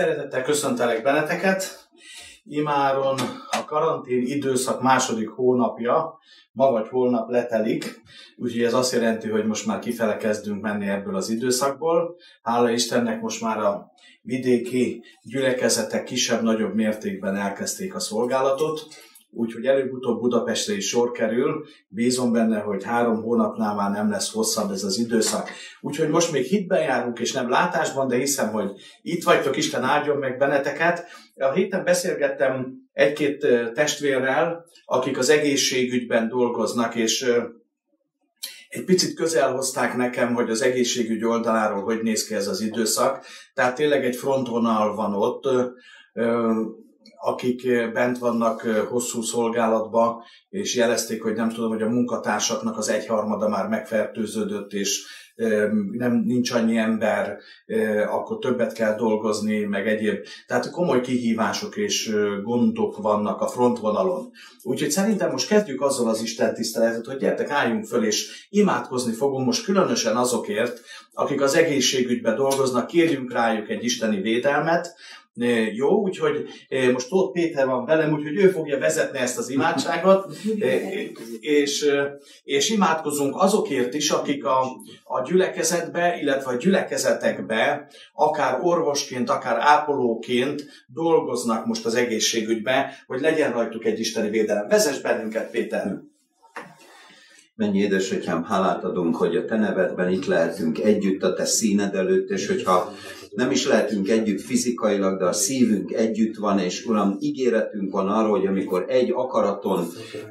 Szeretettel köszöntelek benneteket. Imáron a karantén időszak második hónapja, ma vagy holnap letelik, úgyhogy ez azt jelenti, hogy most már kifele kezdünk menni ebből az időszakból. Hála Istennek most már a vidéki gyülekezetek kisebb-nagyobb mértékben elkezdték a szolgálatot, úgyhogy előbb-utóbb Budapestre is sor kerül. Bízom benne, hogy három hónapnál már nem lesz hosszabb ez az időszak. Úgyhogy most még hitben járunk, és nem látásban, de hiszem, hogy itt vagytok, Isten áldjon meg benneteket. A héten beszélgettem egy-két testvérrel, akik az egészségügyben dolgoznak, és egy picit közel hozták nekem, hogy az egészségügy oldaláról hogy néz ki ez az időszak. Tehát tényleg egy frontvonal van ott, akik bent vannak hosszú szolgálatba, és jelezték, hogy nem tudom, hogy a munkatársaknak az egyharmada már megfertőződött, és nem nincs annyi ember, akkor többet kell dolgozni, meg egyéb. Tehát komoly kihívások és gondok vannak a frontvonalon. Úgyhogy szerintem most kezdjük azzal az Isten tiszteletet, hogy gyertek, álljunk föl, és imádkozni fogunk most különösen azokért, akik az egészségügyben dolgoznak, kérjünk rájuk egy isteni védelmet, jó, úgyhogy most Tóth Péter van velem, úgyhogy ő fogja vezetni ezt az imádságot, és, és imádkozunk azokért is, akik a, a gyülekezetbe, illetve a gyülekezetekbe, akár orvosként, akár ápolóként dolgoznak most az egészségügybe, hogy legyen rajtuk egy isteni védelem. Vezess bennünket, Péter! Mennyi édesatyám, hálát adunk, hogy a te nevedben itt lehetünk együtt a te színed előtt, és hogyha nem is lehetünk együtt fizikailag, de a szívünk együtt van, és Uram, ígéretünk van arra, hogy amikor egy akaraton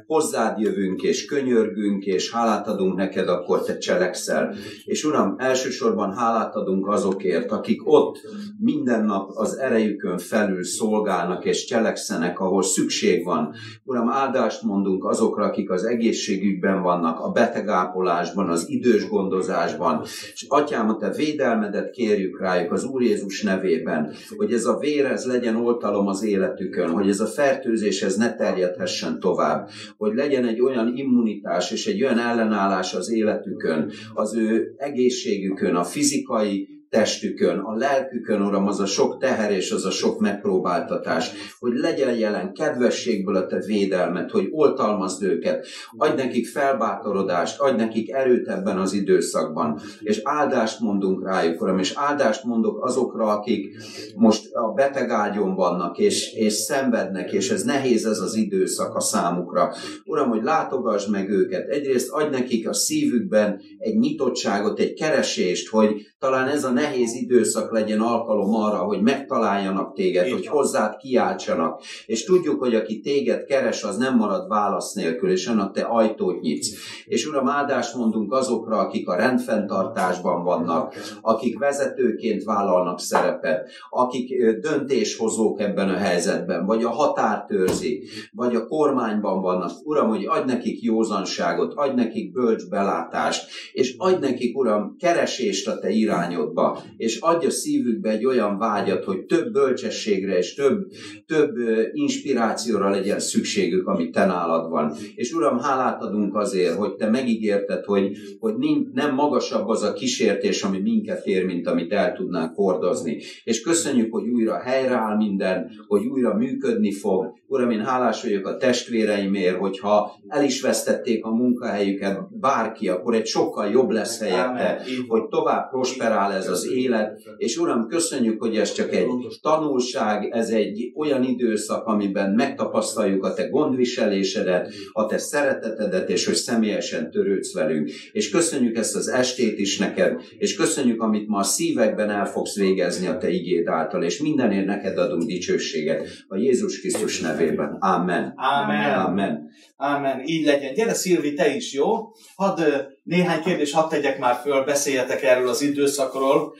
hozzád jövünk, és könyörgünk, és hálát adunk neked, akkor te cselekszel. És Uram, elsősorban hálát adunk azokért, akik ott minden nap az erejükön felül szolgálnak, és cselekszenek, ahol szükség van. Uram, áldást mondunk azokra, akik az egészségügyben vannak, a betegápolásban, az idős gondozásban, és Atyám, a te védelmedet kérjük rájuk, az Úr Jézus nevében, hogy ez a vér ez legyen oltalom az életükön, hogy ez a fertőzés ez ne terjedhessen tovább, hogy legyen egy olyan immunitás és egy olyan ellenállás az életükön, az ő egészségükön, a fizikai testükön, a lelkükön, Uram, az a sok teher és az a sok megpróbáltatás, hogy legyen jelen kedvességből a Te védelmet, hogy oltalmazd őket, adj nekik felbátorodást, adj nekik erőt ebben az időszakban, és áldást mondunk rájuk, Uram, és áldást mondok azokra, akik most a betegágyon vannak, és, és szenvednek, és ez nehéz ez az időszak a számukra. Uram, hogy látogass meg őket. Egyrészt adj nekik a szívükben egy nyitottságot, egy keresést, hogy talán ez a nehéz időszak legyen alkalom arra, hogy megtaláljanak téged, Én hogy hozzád kiáltsanak. És tudjuk, hogy aki téged keres, az nem marad válasz nélkül, és annak te ajtót nyitsz. És Uram, áldást mondunk azokra, akik a rendfenntartásban vannak, akik vezetőként vállalnak szerepet, akik döntéshozók ebben a helyzetben, vagy a határtőrzik, vagy a kormányban vannak. Uram, hogy adj nekik józanságot, adj nekik bölcs belátást, és adj nekik, Uram, keresést a te irányodba, és adja szívükbe egy olyan vágyat, hogy több bölcsességre és több, több inspirációra legyen szükségük, amit te nálad van. És Uram, hálát adunk azért, hogy te megígérted, hogy, hogy nem magasabb az a kísértés, ami minket ér, mint amit el tudnánk hordozni. És köszönjük, hogy újra helyreáll minden, hogy újra működni fog. Uram, én hálás vagyok a testvéreimért, hogyha el is vesztették a munkahelyüket bárki, akkor egy sokkal jobb lesz helyette, hogy tovább prosperál ez az élet, és Uram, köszönjük, hogy ez csak egy tanulság, ez egy olyan időszak, amiben megtapasztaljuk a Te gondviselésedet, a Te szeretetedet, és hogy személyesen törődsz velünk. És köszönjük ezt az estét is neked, és köszönjük, amit ma a szívekben el fogsz végezni a Te igéd által, és mindenért neked adunk dicsőséget. A Jézus Krisztus nevében. Amen. Amen. Amen. Amen. Így legyen. Gyere, Szilvi, te is, jó? Hadd néhány kérdést hadd tegyek már föl, beszéljetek erről az időszakról.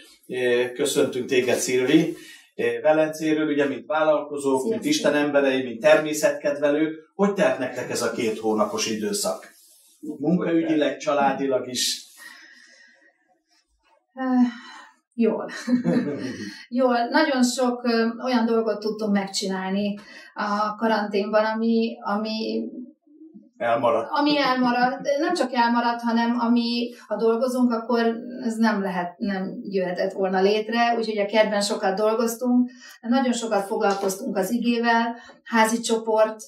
Köszöntünk téged, Szilvi. Velencéről, ugye, mint vállalkozók, Szia, mint Isten emberei, mint természetkedvelők. Hogy telt nektek ez a két hónapos időszak? Munkaügyileg, családilag is? Jól. Jól. Nagyon sok olyan dolgot tudtunk megcsinálni a karanténban, ami, ami elmaradt. Ami elmaradt, nem csak elmaradt, hanem ami, ha dolgozunk, akkor ez nem lehet, nem jöhetett volna létre, úgyhogy a kertben sokat dolgoztunk, nagyon sokat foglalkoztunk az igével, házi csoport,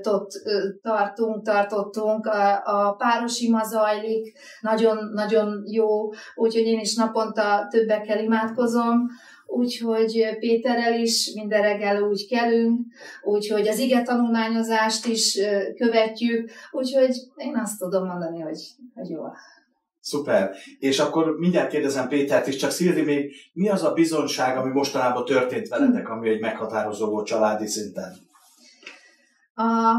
tot tartunk, tartottunk, a, a párosima zajlik, nagyon, nagyon jó, úgyhogy én is naponta többekkel imádkozom, úgyhogy Péterrel is minden reggel úgy kelünk, úgyhogy az ige tanulmányozást is követjük, úgyhogy én azt tudom mondani, hogy, hogy jó. Szuper. És akkor mindjárt kérdezem Pétert is, csak Szilvi, még mi az a bizonyság, ami mostanában történt veletek, ami egy meghatározó volt családi szinten? A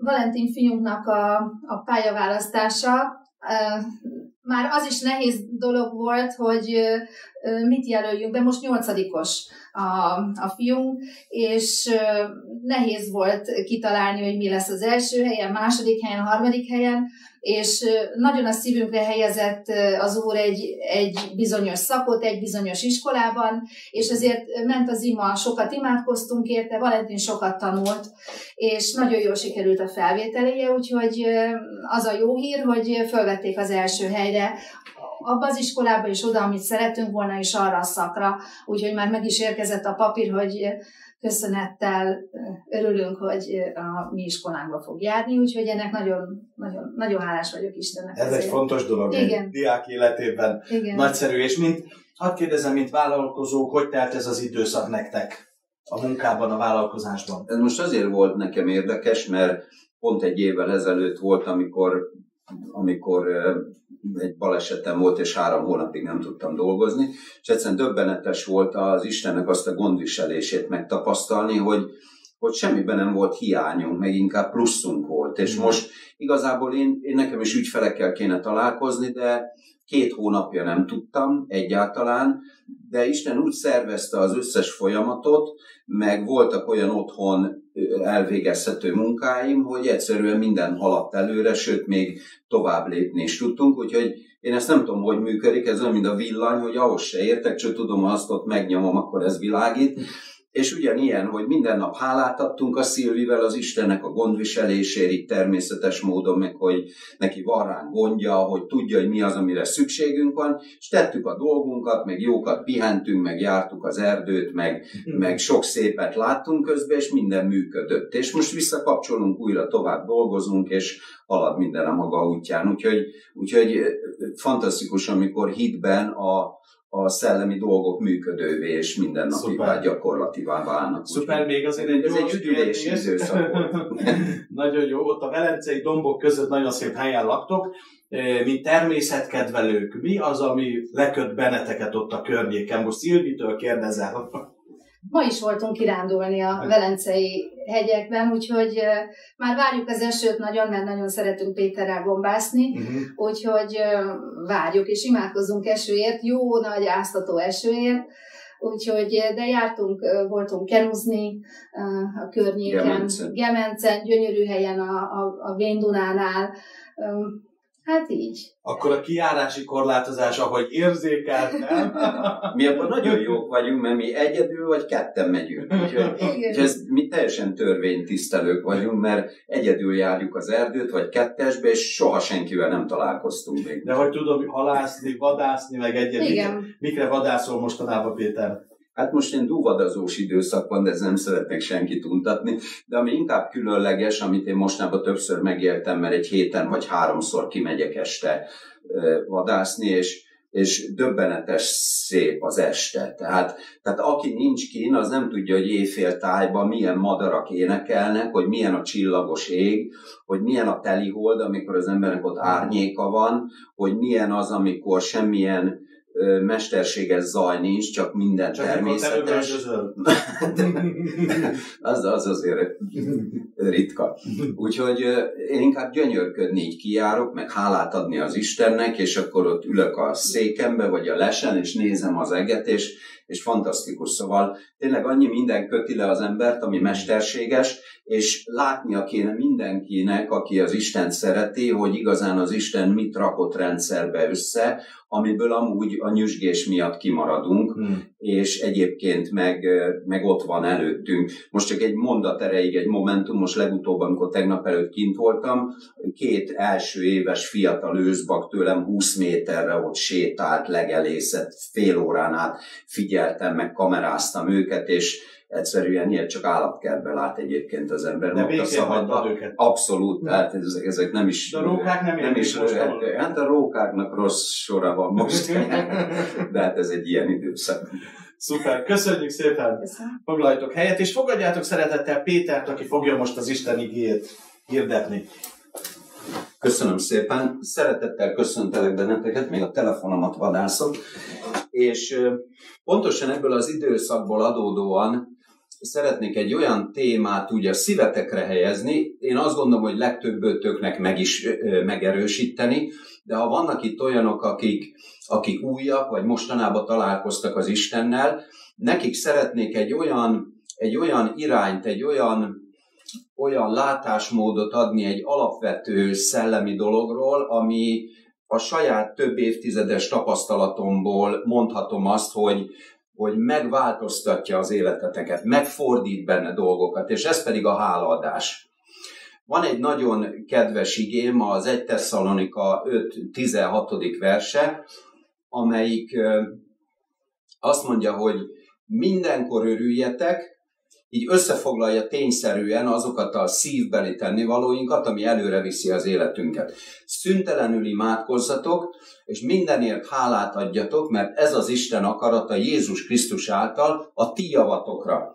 Valentin fiúnknak a, a pályaválasztása már az is nehéz dolog volt, hogy mit jelöljünk be. Most nyolcadikos a, a fiunk, és nehéz volt kitalálni, hogy mi lesz az első helyen, második helyen, harmadik helyen, és nagyon a szívünkre helyezett az úr egy, egy bizonyos szakot, egy bizonyos iskolában, és ezért ment az ima, sokat imádkoztunk érte, Valentin sokat tanult, és nagyon jól sikerült a felvételéje, úgyhogy az a jó hír, hogy fölvették az első helyre, abba az iskolába és oda, amit szeretünk volna, és arra a szakra. Úgyhogy már meg is érkezett a papír, hogy köszönettel örülünk, hogy a mi iskolánkba fog járni, úgyhogy ennek nagyon, nagyon, nagyon hálás vagyok Istennek. Ez azért. egy fontos dolog Igen. egy diák életében. Igen. Nagyszerű, és mint, hadd kérdezem, mint vállalkozók, hogy telt ez az időszak nektek a munkában, a vállalkozásban? Ez most azért volt nekem érdekes, mert pont egy évvel ezelőtt volt, amikor amikor egy balesetem volt, és három hónapig nem tudtam dolgozni, és egyszerűen döbbenetes volt az Istennek azt a gondviselését megtapasztalni, hogy, hogy semmiben nem volt hiányunk, meg inkább pluszunk volt. És mm. most igazából én, én nekem is ügyfelekkel kéne találkozni, de két hónapja nem tudtam egyáltalán, de Isten úgy szervezte az összes folyamatot, meg voltak olyan otthon elvégezhető munkáim, hogy egyszerűen minden haladt előre, sőt még tovább lépni is tudtunk, úgyhogy én ezt nem tudom, hogy működik, ez olyan, mint a villany, hogy ahhoz se értek, csak tudom, ha azt ott megnyomom, akkor ez világít. És ugyanilyen, hogy minden nap hálát adtunk a Szilvivel az Istennek a gondviselésért, itt természetes módon, meg hogy neki van ránk gondja, hogy tudja, hogy mi az, amire szükségünk van, és tettük a dolgunkat, meg jókat pihentünk, meg jártuk az erdőt, meg, meg sok szépet láttunk közben, és minden működött. És most visszakapcsolunk, újra tovább dolgozunk, és halad minden a maga útján. Úgyhogy, úgyhogy fantasztikus, amikor hitben a, a szellemi dolgok működővé és mindennapivá, gyakorlativá válnak. Szuper, még azért egy Ez egy üdülési időszak volt. nagyon jó, ott a Velencei dombok között nagyon szép helyen laktok. Mint természetkedvelők, mi az, ami leköt benneteket ott a környéken? Most Szilvitől kérdezel. Ma is voltunk kirándulni a Velencei hegyekben, úgyhogy már várjuk az esőt nagyon, mert nagyon szeretünk Péterrel gombászni, uh-huh. úgyhogy várjuk és imádkozunk esőért, jó nagy áztató esőért, Úgyhogy, de jártunk, voltunk kenuzni a környéken, Gemencen, Gemencen gyönyörű helyen a, a, a Véndunánál, Hát így. Akkor a kiárási korlátozás, ahogy érzékeltem. mi abban nagyon jók vagyunk, mert mi egyedül vagy ketten megyünk. Úgyhogy, úgyhogy ez, mi teljesen törvénytisztelők vagyunk, mert egyedül járjuk az erdőt, vagy kettesbe, és soha senkivel nem találkoztunk még. De hogy tudom halászni, vadászni, meg egyedül. Igen. Mikre vadászol mostanában, Péter? Hát most én dúvadazós időszak van, de ez nem szeretnék senkit untatni, de ami inkább különleges, amit én mostanában többször megéltem, mert egy héten vagy háromszor kimegyek este vadászni, és és döbbenetes szép az este. Tehát, tehát aki nincs kín, az nem tudja, hogy éjfél tájban milyen madarak énekelnek, hogy milyen a csillagos ég, hogy milyen a telihold, amikor az embernek ott árnyéka van, hogy milyen az, amikor semmilyen mesterséges zaj nincs, csak minden csak természetes. az, az azért ritka. Úgyhogy én inkább gyönyörködni így kijárok, meg hálát adni az Istennek, és akkor ott ülök a székembe, vagy a lesen, és nézem az eget, és, és fantasztikus. Szóval tényleg annyi minden köti le az embert, ami mesterséges, és látnia kéne mindenkinek, aki az Isten szereti, hogy igazán az Isten mit rakott rendszerbe össze, amiből amúgy a nyüzsgés miatt kimaradunk, hmm. és egyébként meg, meg ott van előttünk. Most csak egy mondat erejéig, egy momentum, most legutóbb, amikor tegnap előtt kint voltam, két első éves fiatal őszbak tőlem 20 méterre ott sétált, legelészett, fél órán át figyeltem, meg kameráztam őket, és egyszerűen ilyet csak állatkertben lát egyébként az ember. De békén őket. Abszolút, tehát ezek, ezek nem is... De a rókák nem, nem is most, hát, hát a rókáknak rossz sora van most, de hát ez egy ilyen időszak. Szuper, köszönjük szépen! Köszönöm. Foglaljatok helyet, és fogadjátok szeretettel Pétert, aki fogja most az Isten igét hirdetni. Köszönöm szépen, szeretettel köszöntelek benneteket, még a telefonomat vadászok, és pontosan ebből az időszakból adódóan szeretnék egy olyan témát úgy a szívetekre helyezni, én azt gondolom, hogy legtöbbötöknek meg is megerősíteni, de ha vannak itt olyanok, akik, akik újak, vagy mostanában találkoztak az Istennel, nekik szeretnék egy olyan, egy olyan irányt, egy olyan, olyan látásmódot adni egy alapvető szellemi dologról, ami a saját több évtizedes tapasztalatomból mondhatom azt, hogy, hogy megváltoztatja az életeteket, megfordít benne dolgokat, és ez pedig a hálaadás. Van egy nagyon kedves igém, az 1 Tesszalonika 5.16. verse, amelyik azt mondja, hogy mindenkor örüljetek, így összefoglalja tényszerűen azokat a szívbeli tennivalóinkat, ami előre viszi az életünket. Szüntelenül imádkozzatok, és mindenért hálát adjatok, mert ez az Isten akarata Jézus Krisztus által a ti javatokra.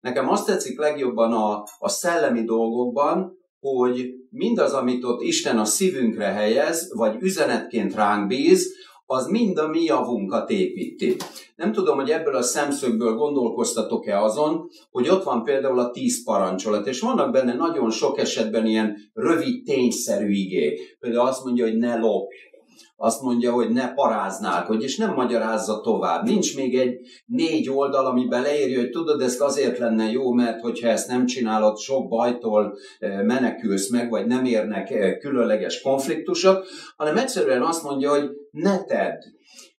Nekem azt tetszik legjobban a, a szellemi dolgokban, hogy mindaz, amit ott Isten a szívünkre helyez, vagy üzenetként ránk bíz, az mind a mi javunkat építi. Nem tudom, hogy ebből a szemszögből gondolkoztatok-e azon, hogy ott van például a tíz parancsolat, és vannak benne nagyon sok esetben ilyen rövid, tényszerű igék. Például azt mondja, hogy ne lopj, azt mondja, hogy ne paráználkodj, és nem magyarázza tovább. Nincs még egy négy oldal, ami leírja, hogy tudod, ez azért lenne jó, mert hogyha ezt nem csinálod, sok bajtól eh, menekülsz meg, vagy nem érnek eh, különleges konfliktusok, hanem egyszerűen azt mondja, hogy ne tedd.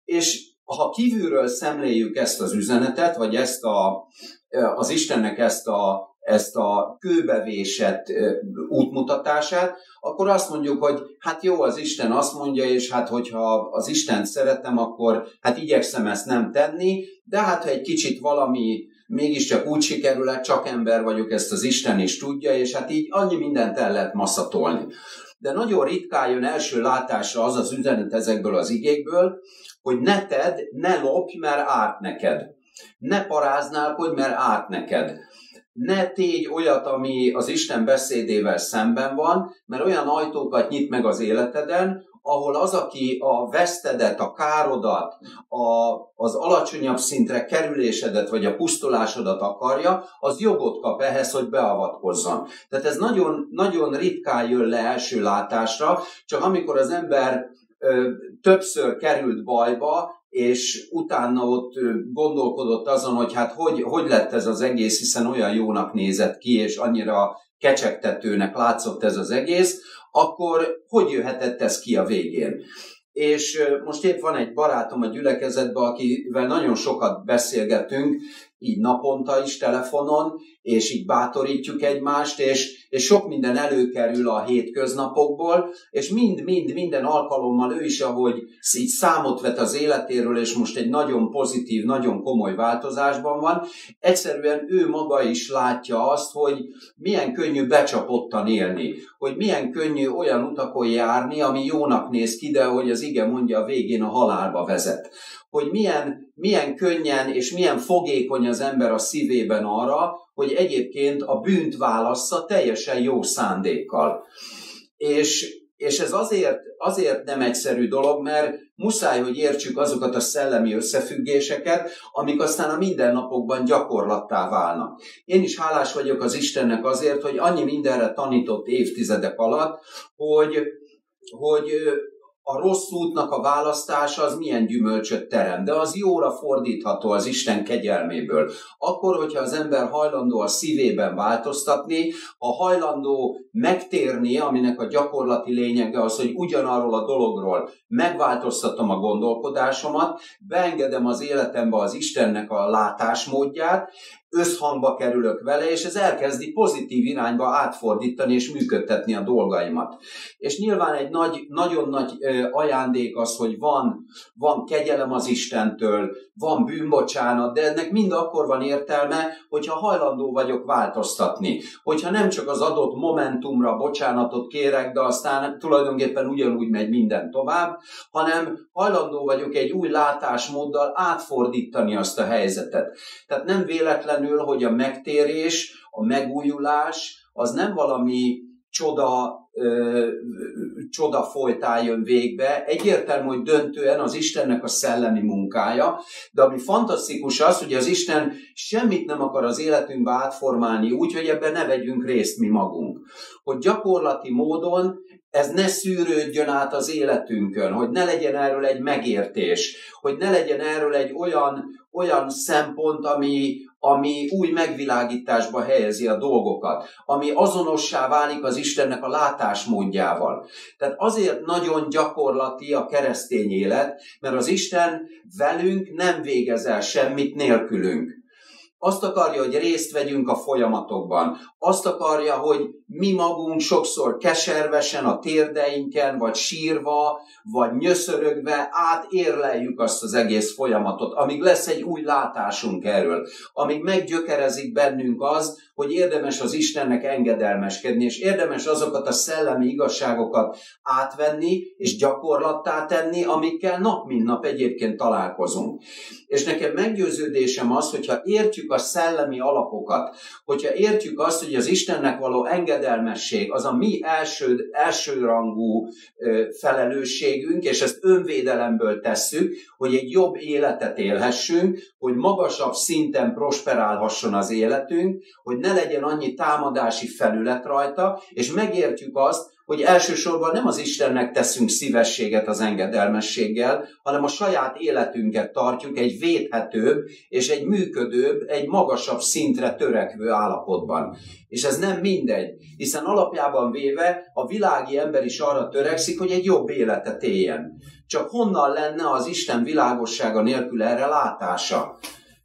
És ha kívülről szemléljük ezt az üzenetet, vagy ezt a, eh, az Istennek ezt a ezt a kőbevésett útmutatását, akkor azt mondjuk, hogy hát jó, az Isten azt mondja, és hát hogyha az Isten szeretem, akkor hát igyekszem ezt nem tenni, de hát ha egy kicsit valami mégiscsak úgy sikerül, hát csak ember vagyok, ezt az Isten is tudja, és hát így annyi mindent el lehet masszatolni. De nagyon ritkán jön első látásra az az üzenet ezekből az igékből, hogy ne tedd, ne lopj, mert árt neked. Ne paráználkodj, mert árt neked ne tégy olyat, ami az Isten beszédével szemben van, mert olyan ajtókat nyit meg az életeden, ahol az, aki a vesztedet, a károdat, a, az alacsonyabb szintre kerülésedet, vagy a pusztulásodat akarja, az jogot kap ehhez, hogy beavatkozzon. Tehát ez nagyon, nagyon ritkán jön le első látásra, csak amikor az ember ö, többször került bajba, és utána ott gondolkodott azon, hogy hát hogy, hogy lett ez az egész, hiszen olyan jónak nézett ki, és annyira kecsegtetőnek látszott ez az egész, akkor hogy jöhetett ez ki a végén? És most épp van egy barátom a gyülekezetben, akivel nagyon sokat beszélgetünk, így naponta is telefonon, és így bátorítjuk egymást, és, és sok minden előkerül a hétköznapokból, és mind-mind, minden alkalommal ő is, ahogy így számot vet az életéről, és most egy nagyon pozitív, nagyon komoly változásban van, egyszerűen ő maga is látja azt, hogy milyen könnyű becsapottan élni, hogy milyen könnyű olyan utakon járni, ami jónak néz ki, de hogy az ige mondja a végén a halálba vezet. Hogy milyen, milyen könnyen és milyen fogékony az ember a szívében arra, hogy egyébként a bűnt válassza teljesen jó szándékkal. És, és ez azért, azért nem egyszerű dolog, mert muszáj, hogy értsük azokat a szellemi összefüggéseket, amik aztán a mindennapokban gyakorlattá válnak. Én is hálás vagyok az Istennek azért, hogy annyi mindenre tanított évtizedek alatt, hogy, hogy a rossz útnak a választása az milyen gyümölcsöt terem, de az jóra fordítható az Isten kegyelméből. Akkor, hogyha az ember hajlandó a szívében változtatni, ha hajlandó megtérni, aminek a gyakorlati lényege az, hogy ugyanarról a dologról megváltoztatom a gondolkodásomat, beengedem az életembe az Istennek a látásmódját, összhangba kerülök vele, és ez elkezdi pozitív irányba átfordítani és működtetni a dolgaimat. És nyilván egy nagy, nagyon nagy ajándék az, hogy van, van kegyelem az Istentől, van bűnbocsánat, de ennek mind akkor van értelme, hogyha hajlandó vagyok változtatni. Hogyha nem csak az adott momentumra bocsánatot kérek, de aztán tulajdonképpen ugyanúgy megy minden tovább, hanem hajlandó vagyok egy új látásmóddal átfordítani azt a helyzetet. Tehát nem véletlenül, hogy a megtérés, a megújulás az nem valami csoda ö, csoda folytán jön végbe. Egyértelmű, hogy döntően az Istennek a szellemi munkája, de ami fantasztikus az, hogy az Isten semmit nem akar az életünkbe átformálni úgy, hogy ebben ne vegyünk részt mi magunk. Hogy gyakorlati módon ez ne szűrődjön át az életünkön, hogy ne legyen erről egy megértés, hogy ne legyen erről egy olyan, olyan szempont, ami, ami új megvilágításba helyezi a dolgokat, ami azonossá válik az Istennek a látásmódjával. Tehát azért nagyon gyakorlati a keresztény élet, mert az Isten velünk nem végez el semmit nélkülünk. Azt akarja, hogy részt vegyünk a folyamatokban. Azt akarja, hogy mi magunk sokszor keservesen a térdeinken, vagy sírva, vagy nyöszörögve átérleljük azt az egész folyamatot, amíg lesz egy új látásunk erről, amíg meggyökerezik bennünk az, hogy érdemes az Istennek engedelmeskedni, és érdemes azokat a szellemi igazságokat átvenni, és gyakorlattá tenni, amikkel nap mint nap egyébként találkozunk. És nekem meggyőződésem az, hogyha értjük a szellemi alapokat, hogyha értjük azt, hogy az Istennek való engedelmesség az a mi első, elsőrangú felelősségünk, és ezt önvédelemből tesszük, hogy egy jobb életet élhessünk, hogy magasabb szinten prosperálhasson az életünk, hogy ne legyen annyi támadási felület rajta, és megértjük azt, hogy elsősorban nem az Istennek teszünk szívességet az engedelmességgel, hanem a saját életünket tartjuk egy védhetőbb és egy működőbb, egy magasabb szintre törekvő állapotban. És ez nem mindegy, hiszen alapjában véve a világi ember is arra törekszik, hogy egy jobb életet éljen. Csak honnan lenne az Isten világossága nélkül erre látása?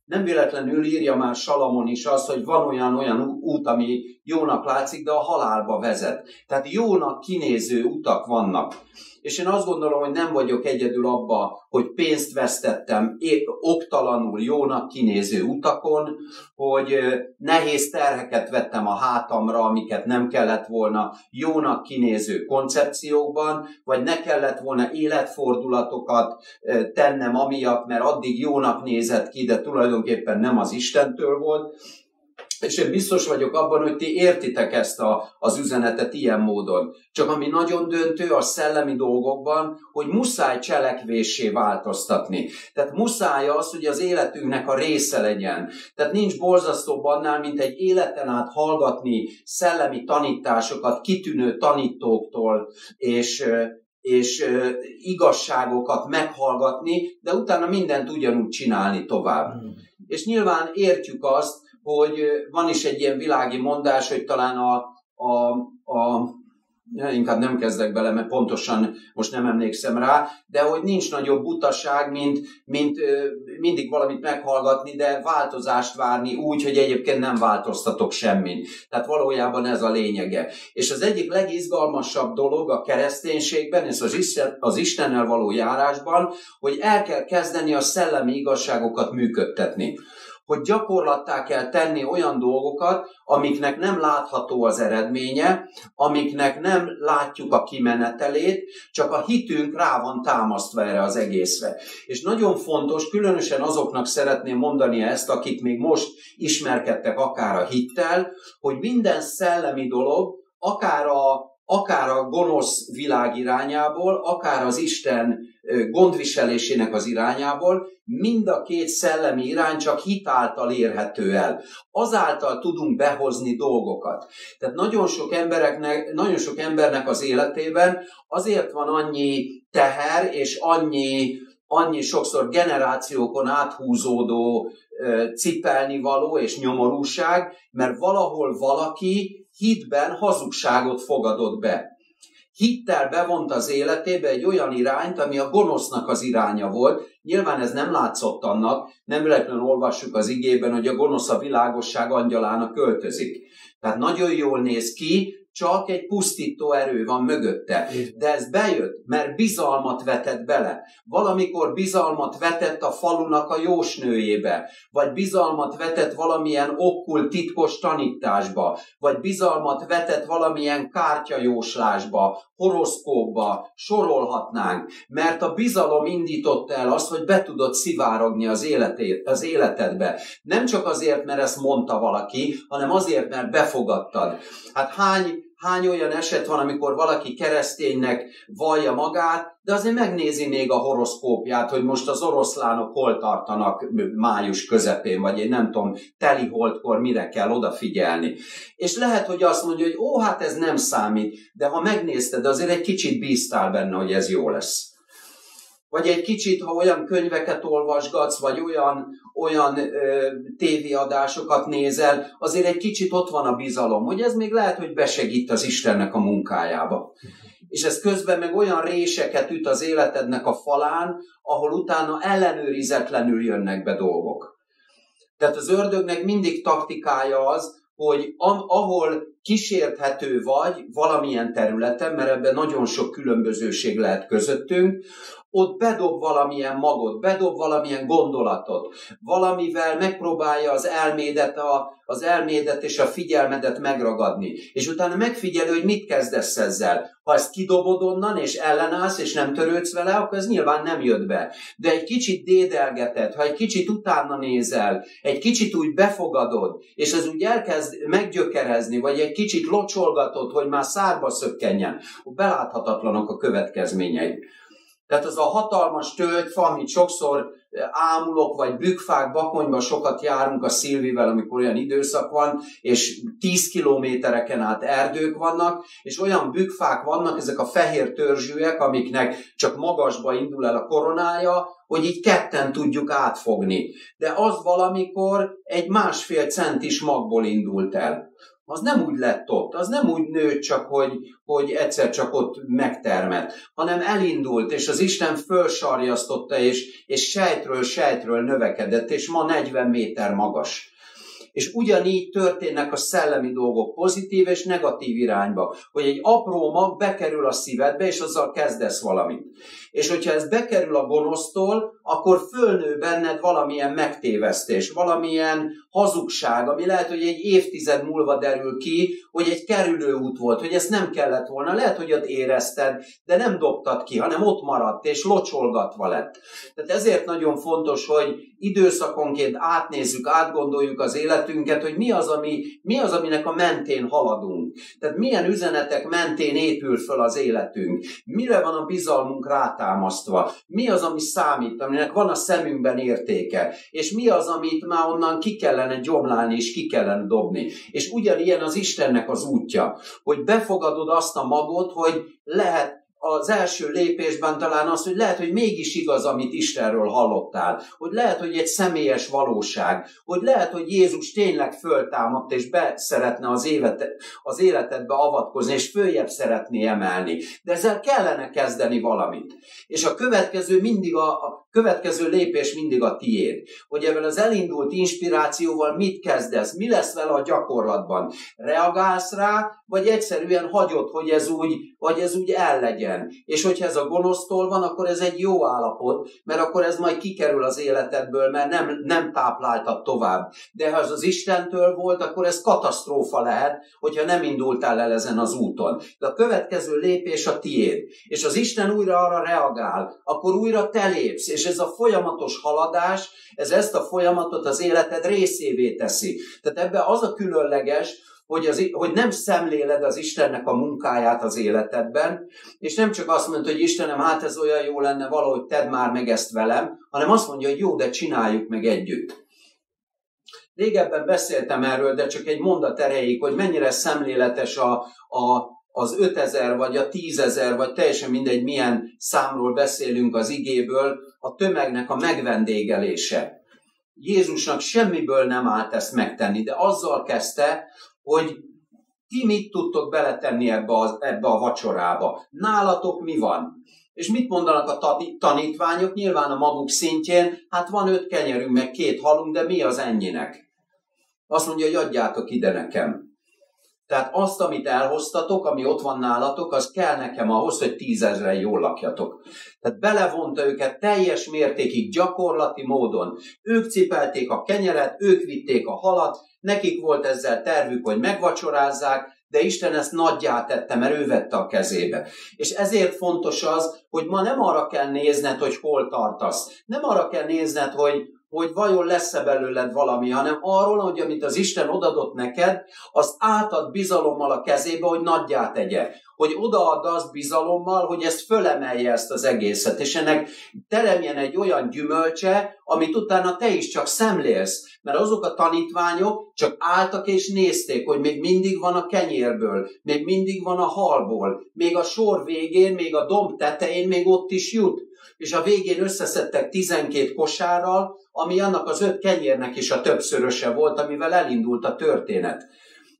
Nem véletlenül írja már Salamon is azt, hogy van olyan-olyan út, ami jónak látszik, de a halálba vezet. Tehát jónak kinéző utak vannak. És én azt gondolom, hogy nem vagyok egyedül abba, hogy pénzt vesztettem oktalanul jónak kinéző utakon, hogy nehéz terheket vettem a hátamra, amiket nem kellett volna jónak kinéző koncepciókban, vagy ne kellett volna életfordulatokat tennem amiatt, mert addig jónak nézett ki, de tulajdonképpen nem az Istentől volt. És én biztos vagyok abban, hogy ti értitek ezt a, az üzenetet ilyen módon. Csak ami nagyon döntő a szellemi dolgokban, hogy muszáj cselekvésé változtatni. Tehát muszáj az, hogy az életünknek a része legyen. Tehát nincs borzasztóbb annál, mint egy életen át hallgatni szellemi tanításokat kitűnő tanítóktól, és és igazságokat meghallgatni, de utána mindent ugyanúgy csinálni tovább. Mm. És nyilván értjük azt, hogy van is egy ilyen világi mondás, hogy talán a, a, a ja, inkább nem kezdek bele, mert pontosan most nem emlékszem rá, de hogy nincs nagyobb butaság, mint, mint mindig valamit meghallgatni, de változást várni úgy, hogy egyébként nem változtatok semmit. Tehát valójában ez a lényege. És az egyik legizgalmasabb dolog a kereszténységben, és az, Isten, az Istennel való járásban, hogy el kell kezdeni a szellemi igazságokat működtetni hogy gyakorlattá kell tenni olyan dolgokat, amiknek nem látható az eredménye, amiknek nem látjuk a kimenetelét, csak a hitünk rá van támasztva erre az egészre. És nagyon fontos, különösen azoknak szeretném mondani ezt, akik még most ismerkedtek akár a hittel, hogy minden szellemi dolog, akár a akár a gonosz világ irányából, akár az Isten gondviselésének az irányából, mind a két szellemi irány csak hitáltal érhető el. Azáltal tudunk behozni dolgokat. Tehát nagyon sok, embereknek, nagyon sok embernek az életében azért van annyi teher és annyi, annyi sokszor generációkon áthúzódó cipelni való és nyomorúság, mert valahol valaki hitben hazugságot fogadott be. Hittel bevont az életébe egy olyan irányt, ami a gonosznak az iránya volt. Nyilván ez nem látszott annak, nem véletlenül olvassuk az igében, hogy a gonosz a világosság angyalának költözik. Tehát nagyon jól néz ki, csak egy pusztító erő van mögötte. De ez bejött, mert bizalmat vetett bele. Valamikor bizalmat vetett a falunak a jósnőjébe, vagy bizalmat vetett valamilyen okkul titkos tanításba, vagy bizalmat vetett valamilyen kártyajóslásba, horoszkópba, sorolhatnánk, mert a bizalom indította el azt, hogy be tudod szivárogni az, életét, az életedbe. Nem csak azért, mert ezt mondta valaki, hanem azért, mert befogadtad. Hát hány hány olyan eset van, amikor valaki kereszténynek vallja magát, de azért megnézi még a horoszkópját, hogy most az oroszlánok hol tartanak május közepén, vagy én nem tudom, teli holdkor mire kell odafigyelni. És lehet, hogy azt mondja, hogy ó, hát ez nem számít, de ha megnézted, azért egy kicsit bíztál benne, hogy ez jó lesz vagy egy kicsit, ha olyan könyveket olvasgatsz, vagy olyan, olyan ö, tévéadásokat nézel, azért egy kicsit ott van a bizalom, hogy ez még lehet, hogy besegít az Istennek a munkájába. És ez közben meg olyan réseket üt az életednek a falán, ahol utána ellenőrizetlenül jönnek be dolgok. Tehát az ördögnek mindig taktikája az, hogy ahol kísérthető vagy valamilyen területen, mert ebben nagyon sok különbözőség lehet közöttünk, ott bedob valamilyen magot, bedob valamilyen gondolatot, valamivel megpróbálja az elmédet, a, az elmédet és a figyelmedet megragadni. És utána megfigyelő, hogy mit kezdesz ezzel. Ha ezt kidobod onnan, és ellenállsz, és nem törődsz vele, akkor ez nyilván nem jött be. De egy kicsit dédelgeted, ha egy kicsit utána nézel, egy kicsit úgy befogadod, és ez úgy elkezd meggyökerezni, vagy egy kicsit locsolgatod, hogy már szárba szökkenjen, beláthatatlanok a következményei. Tehát az a hatalmas tölgyfa, amit sokszor ámulok, vagy bükfák, bakonyba sokat járunk a Szilvivel, amikor olyan időszak van, és 10 kilométereken át erdők vannak, és olyan bükfák vannak, ezek a fehér törzsűek, amiknek csak magasba indul el a koronája, hogy így ketten tudjuk átfogni. De az valamikor egy másfél centis magból indult el az nem úgy lett ott, az nem úgy nőtt csak, hogy, hogy egyszer csak ott megtermett, hanem elindult, és az Isten fölsarjasztotta, és, és sejtről sejtről növekedett, és ma 40 méter magas. És ugyanígy történnek a szellemi dolgok pozitív és negatív irányba, hogy egy apró mag bekerül a szívedbe, és azzal kezdesz valamit. És hogyha ez bekerül a gonosztól, akkor fölnő benned valamilyen megtévesztés, valamilyen hazugság, ami lehet, hogy egy évtized múlva derül ki, hogy egy kerülő út volt, hogy ezt nem kellett volna. Lehet, hogy ott érezted, de nem dobtad ki, hanem ott maradt, és locsolgatva lett. Tehát ezért nagyon fontos, hogy időszakonként átnézzük, átgondoljuk az életünket, hogy mi az, ami, mi az, aminek a mentén haladunk. Tehát milyen üzenetek mentén épül föl az életünk. Mire van a bizalmunk rátámasztva. Mi az, ami számít, aminek van a szemünkben értéke. És mi az, amit már onnan ki kellene gyomlálni, és ki kellene dobni. És ugyanilyen az Istennek az útja, hogy befogadod azt a magot, hogy lehet az első lépésben talán az, hogy lehet, hogy mégis igaz, amit Istenről hallottál, hogy lehet, hogy egy személyes valóság, hogy lehet, hogy Jézus tényleg föltámadt, és be szeretne az, évet, az életedbe avatkozni, és följebb szeretné emelni. De ezzel kellene kezdeni valamit. És a következő mindig a, a következő lépés mindig a tiéd. Hogy ebben az elindult inspirációval mit kezdesz, mi lesz vele a gyakorlatban. Reagálsz rá, vagy egyszerűen hagyod, hogy ez úgy, vagy ez úgy ellegyen. És hogyha ez a gonosztól van, akkor ez egy jó állapot, mert akkor ez majd kikerül az életedből, mert nem, nem tápláltad tovább. De ha ez az Istentől volt, akkor ez katasztrófa lehet, hogyha nem indultál el ezen az úton. De a következő lépés a tiéd. És az Isten újra arra reagál, akkor újra te lépsz, és ez a folyamatos haladás, ez ezt a folyamatot az életed részévé teszi. Tehát ebbe az a különleges, hogy, az, hogy nem szemléled az Istennek a munkáját az életedben, és nem csak azt mondod, hogy Istenem, hát ez olyan jó lenne, valahogy tedd már meg ezt velem, hanem azt mondja, hogy jó, de csináljuk meg együtt. Régebben beszéltem erről, de csak egy mondat erejéig, hogy mennyire szemléletes a, a, az 5000 vagy a 10.000, vagy teljesen mindegy milyen számról beszélünk az igéből, a tömegnek a megvendégelése. Jézusnak semmiből nem állt ezt megtenni, de azzal kezdte, hogy ti mit tudtok beletenni ebbe a, ebbe a vacsorába? Nálatok mi van? És mit mondanak a tanítványok? Nyilván a maguk szintjén, hát van öt kenyerünk, meg két halunk, de mi az ennyinek? Azt mondja, hogy adjátok ide nekem. Tehát azt, amit elhoztatok, ami ott van nálatok, az kell nekem ahhoz, hogy tízezren jól lakjatok. Tehát belevonta őket teljes mértékig, gyakorlati módon. Ők cipelték a kenyeret, ők vitték a halat, nekik volt ezzel tervük, hogy megvacsorázzák, de Isten ezt nagyjá tette, mert ő vette a kezébe. És ezért fontos az, hogy ma nem arra kell nézned, hogy hol tartasz. Nem arra kell nézned, hogy, hogy vajon lesz-e belőled valami, hanem arról, hogy amit az Isten odadott neked, azt átad bizalommal a kezébe, hogy nagyjá tegye. Hogy odaad azt bizalommal, hogy ezt fölemelje ezt az egészet, és ennek teremjen egy olyan gyümölcse, amit utána te is csak szemlélsz. Mert azok a tanítványok csak álltak és nézték, hogy még mindig van a kenyérből, még mindig van a halból, még a sor végén, még a domb tetején, még ott is jut és a végén összeszedtek 12 kosárral, ami annak az öt kenyérnek is a többszöröse volt, amivel elindult a történet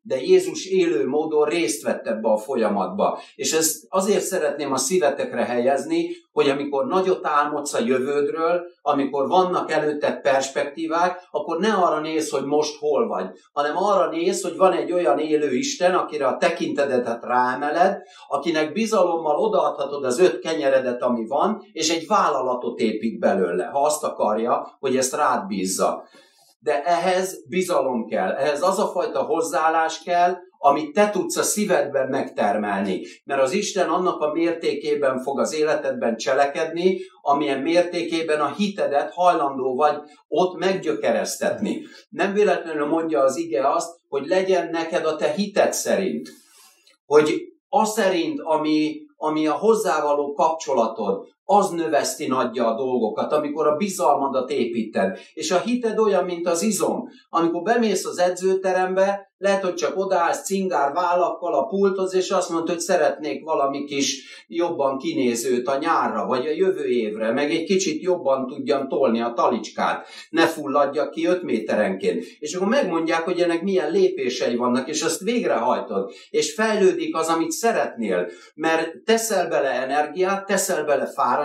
de Jézus élő módon részt vett ebbe a folyamatba. És ezt azért szeretném a szívetekre helyezni, hogy amikor nagyot álmodsz a jövődről, amikor vannak előtte perspektívák, akkor ne arra néz, hogy most hol vagy, hanem arra néz, hogy van egy olyan élő Isten, akire a tekintedetet ráemeled, akinek bizalommal odaadhatod az öt kenyeredet, ami van, és egy vállalatot épít belőle, ha azt akarja, hogy ezt rád bízza de ehhez bizalom kell, ehhez az a fajta hozzáállás kell, amit te tudsz a szívedben megtermelni. Mert az Isten annak a mértékében fog az életedben cselekedni, amilyen mértékében a hitedet hajlandó vagy ott meggyökeresztetni. Nem véletlenül mondja az ige azt, hogy legyen neked a te hited szerint. Hogy az szerint, ami, ami a hozzávaló kapcsolatod, az növeszti nagyja a dolgokat, amikor a bizalmadat építed. És a hited olyan, mint az izom. Amikor bemész az edzőterembe, lehet, hogy csak odaállsz cingár vállakkal a pulthoz, és azt mondod, hogy szeretnék valami kis jobban kinézőt a nyárra, vagy a jövő évre, meg egy kicsit jobban tudjam tolni a talicskát, ne fulladja ki 5 méterenként. És akkor megmondják, hogy ennek milyen lépései vannak, és azt végrehajtod, és fejlődik az, amit szeretnél, mert teszel bele energiát, teszel bele fáradtságot,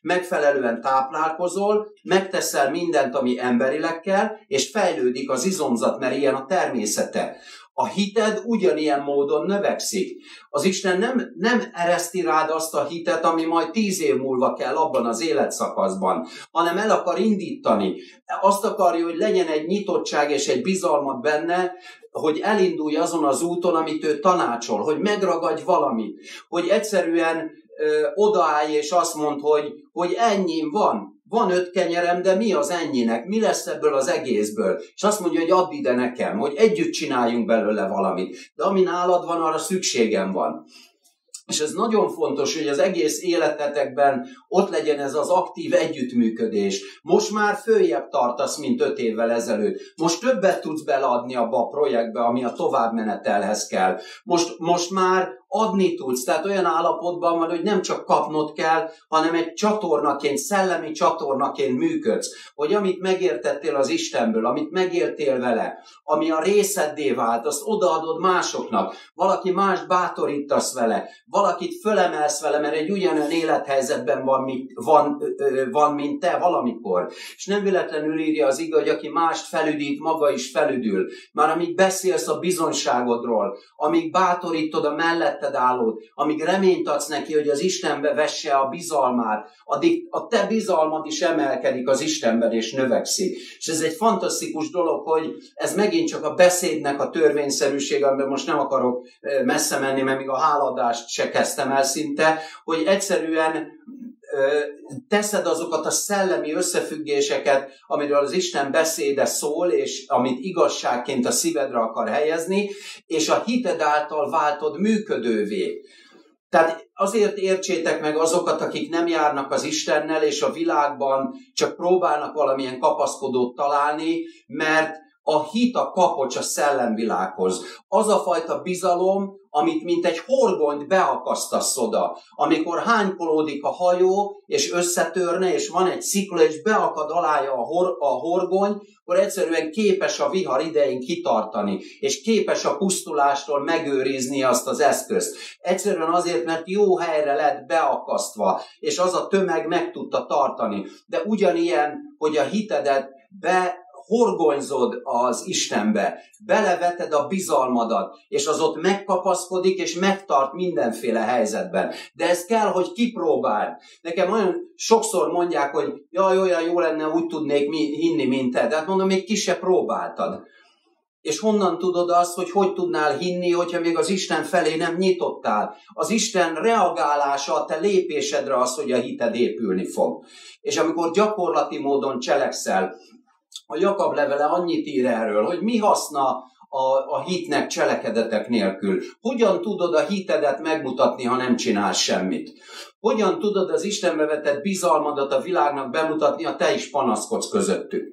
megfelelően táplálkozol, megteszel mindent, ami emberileg kell, és fejlődik az izomzat, mert ilyen a természet természete. A hited ugyanilyen módon növekszik. Az Isten nem, nem ereszti rád azt a hitet, ami majd tíz év múlva kell abban az életszakaszban, hanem el akar indítani. Azt akarja, hogy legyen egy nyitottság és egy bizalmat benne, hogy elindulj azon az úton, amit ő tanácsol, hogy megragadj valamit, hogy egyszerűen ö, odaállj és azt mond, hogy, hogy ennyi van, van öt kenyerem, de mi az ennyinek? Mi lesz ebből az egészből? És azt mondja, hogy add ide nekem, hogy együtt csináljunk belőle valamit. De ami nálad van, arra szükségem van. És ez nagyon fontos, hogy az egész életetekben ott legyen ez az aktív együttműködés. Most már följebb tartasz, mint öt évvel ezelőtt. Most többet tudsz beleadni abba a projektbe, ami a továbbmenetelhez kell. Most, most már adni tudsz, tehát olyan állapotban van, hogy nem csak kapnod kell, hanem egy csatornaként, szellemi csatornaként működsz, hogy amit megértettél az Istenből, amit megértél vele, ami a részeddé vált, azt odaadod másoknak, valaki más bátorítasz vele, valakit fölemelsz vele, mert egy ugyanolyan élethelyzetben van, mint, van, van, mint te valamikor. És nem véletlenül írja az igaz, hogy aki mást felüdít, maga is felüdül. Már amíg beszélsz a bizonságodról, amíg bátorítod a mellett melletted állót, amíg reményt adsz neki, hogy az Istenbe vesse a bizalmát, addig a te bizalmad is emelkedik az Istenben és növekszik. És ez egy fantasztikus dolog, hogy ez megint csak a beszédnek a törvényszerűsége, amiben most nem akarok messze menni, mert még a háladást se kezdtem el szinte, hogy egyszerűen teszed azokat a szellemi összefüggéseket, amiről az Isten beszéde szól, és amit igazságként a szívedre akar helyezni, és a hited által váltod működővé. Tehát azért értsétek meg azokat, akik nem járnak az Istennel, és a világban csak próbálnak valamilyen kapaszkodót találni, mert a hit a kapocs a szellemvilághoz. Az a fajta bizalom, amit mint egy horgonyt beakasztasz oda. Amikor hánykolódik a hajó, és összetörne, és van egy szikla, és beakad alája a, hor, a horgony, akkor egyszerűen képes a vihar idején kitartani, és képes a pusztulástól megőrizni azt az eszközt. Egyszerűen azért, mert jó helyre lett beakasztva, és az a tömeg meg tudta tartani. De ugyanilyen, hogy a hitedet be horgonyzod az Istenbe, beleveted a bizalmadat, és az ott megkapaszkodik, és megtart mindenféle helyzetben. De ez kell, hogy kipróbáld. Nekem olyan sokszor mondják, hogy jaj, olyan jó lenne, úgy tudnék hinni, mint te. De hát mondom, még ki se próbáltad. És honnan tudod azt, hogy hogy tudnál hinni, hogyha még az Isten felé nem nyitottál? Az Isten reagálása a te lépésedre az, hogy a hited épülni fog. És amikor gyakorlati módon cselekszel, a Jakab levele annyit ír erről, hogy mi haszna a, a hitnek cselekedetek nélkül. Hogyan tudod a hitedet megmutatni, ha nem csinálsz semmit? Hogyan tudod az Istenbe vetett bizalmadat a világnak bemutatni, ha te is panaszkodsz közöttük?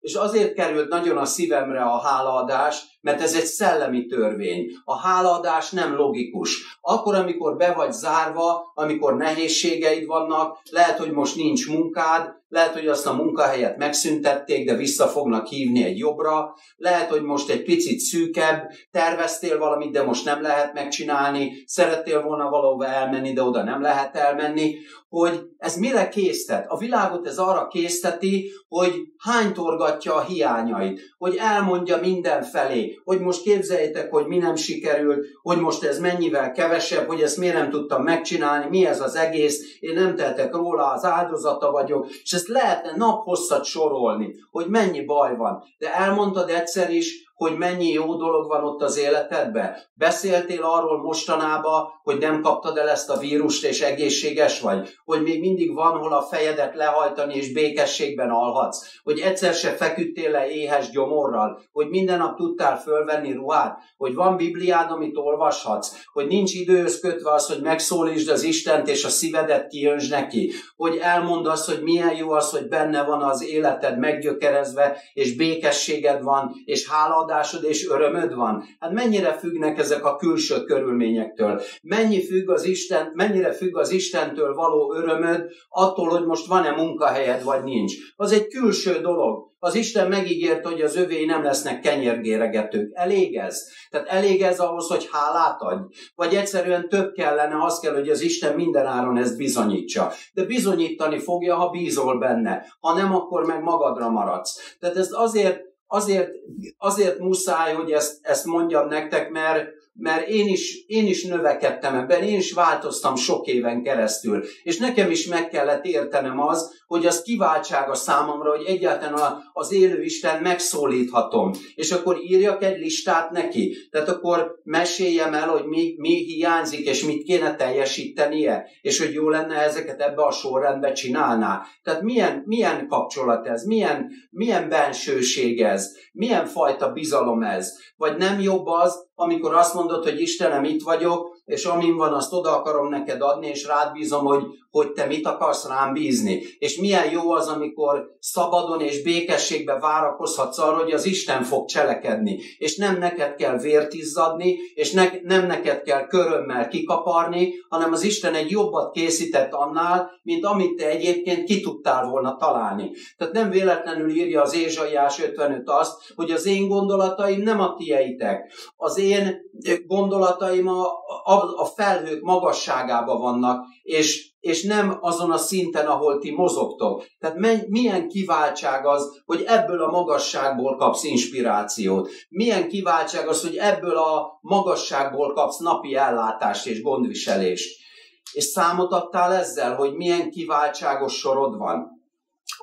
És azért került nagyon a szívemre a hálaadás, mert ez egy szellemi törvény. A hálaadás nem logikus. Akkor, amikor be vagy zárva, amikor nehézségeid vannak, lehet, hogy most nincs munkád, lehet, hogy azt a munkahelyet megszüntették, de vissza fognak hívni egy jobbra, lehet, hogy most egy picit szűkebb, terveztél valamit, de most nem lehet megcsinálni, szerettél volna valahova elmenni, de oda nem lehet elmenni, hogy ez mire késztet? A világot ez arra készteti, hogy hánytorgatja a hiányait, hogy elmondja mindenfelé, hogy most képzeljétek, hogy mi nem sikerült, hogy most ez mennyivel kevesebb, hogy ezt miért nem tudtam megcsinálni, mi ez az egész, én nem tehetek róla, az áldozata vagyok, és ezt lehetne naphosszat sorolni, hogy mennyi baj van. De elmondtad egyszer is, hogy mennyi jó dolog van ott az életedben? Beszéltél arról mostanában, hogy nem kaptad el ezt a vírust, és egészséges vagy? Hogy még mindig van hol a fejedet lehajtani, és békességben alhatsz? Hogy egyszer se feküdtél le éhes gyomorral? Hogy minden nap tudtál fölvenni ruhát? Hogy van Bibliád, amit olvashatsz? Hogy nincs időhöz kötve az, hogy megszólítsd az Istent, és a szívedet kijönsd neki? Hogy elmond azt, hogy milyen jó az, hogy benne van az életed meggyökerezve, és békességed van, és hála hálaadásod és örömöd van? Hát mennyire függnek ezek a külső körülményektől? Mennyi függ az Isten, mennyire függ az Istentől való örömöd attól, hogy most van-e munkahelyed, vagy nincs? Az egy külső dolog. Az Isten megígért, hogy az övé nem lesznek kenyergéregetők. Elég ez? Tehát elég ez ahhoz, hogy hálát adj? Vagy egyszerűen több kellene, az kell, hogy az Isten mindenáron ezt bizonyítsa. De bizonyítani fogja, ha bízol benne. Ha nem, akkor meg magadra maradsz. Tehát ezt azért azért, azért muszáj, hogy ezt, ezt mondjam nektek, mert mert én is, én is növekedtem ebben, én is változtam sok éven keresztül, és nekem is meg kellett értenem az, hogy az kiváltság a számomra, hogy egyáltalán az élő Isten megszólíthatom, és akkor írjak egy listát neki, tehát akkor meséljem el, hogy mi, mi hiányzik, és mit kéne teljesítenie, és hogy jó lenne ezeket ebbe a sorrendbe csinálná. Tehát milyen, milyen kapcsolat ez, milyen, milyen bensőség ez, milyen fajta bizalom ez, vagy nem jobb az, amikor azt mondod, hogy Istenem, itt vagyok, és amin van, azt oda akarom neked adni, és rád bízom, hogy, hogy te mit akarsz rám bízni. És milyen jó az, amikor szabadon és békességbe várakozhatsz arra, hogy az Isten fog cselekedni. És nem neked kell vért izzadni, és ne, nem neked kell körömmel kikaparni, hanem az Isten egy jobbat készített annál, mint amit te egyébként ki tudtál volna találni. Tehát nem véletlenül írja az Ézsaiás 55 azt, hogy az én gondolataim nem a tieitek. Az én gondolataim a, a, a felhők magasságában vannak, és, és nem azon a szinten, ahol ti mozogtok. Tehát milyen kiváltság az, hogy ebből a magasságból kapsz inspirációt. Milyen kiváltság az, hogy ebből a magasságból kapsz napi ellátást és gondviselést. És számot adtál ezzel, hogy milyen kiváltságos sorod van.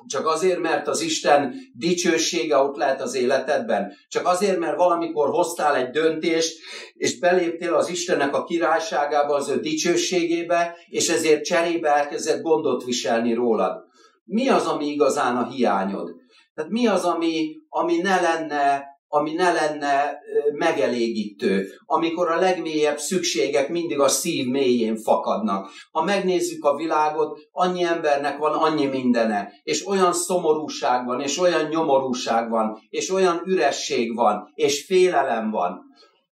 Csak azért, mert az Isten dicsősége ott lehet az életedben. Csak azért, mert valamikor hoztál egy döntést, és beléptél az Istennek a királyságába, az ő dicsőségébe, és ezért cserébe elkezdett gondot viselni rólad. Mi az, ami igazán a hiányod? Tehát mi az, ami, ami ne lenne ami ne lenne megelégítő, amikor a legmélyebb szükségek mindig a szív mélyén fakadnak. Ha megnézzük a világot, annyi embernek van annyi mindene, és olyan szomorúság van, és olyan nyomorúság van, és olyan üresség van, és félelem van.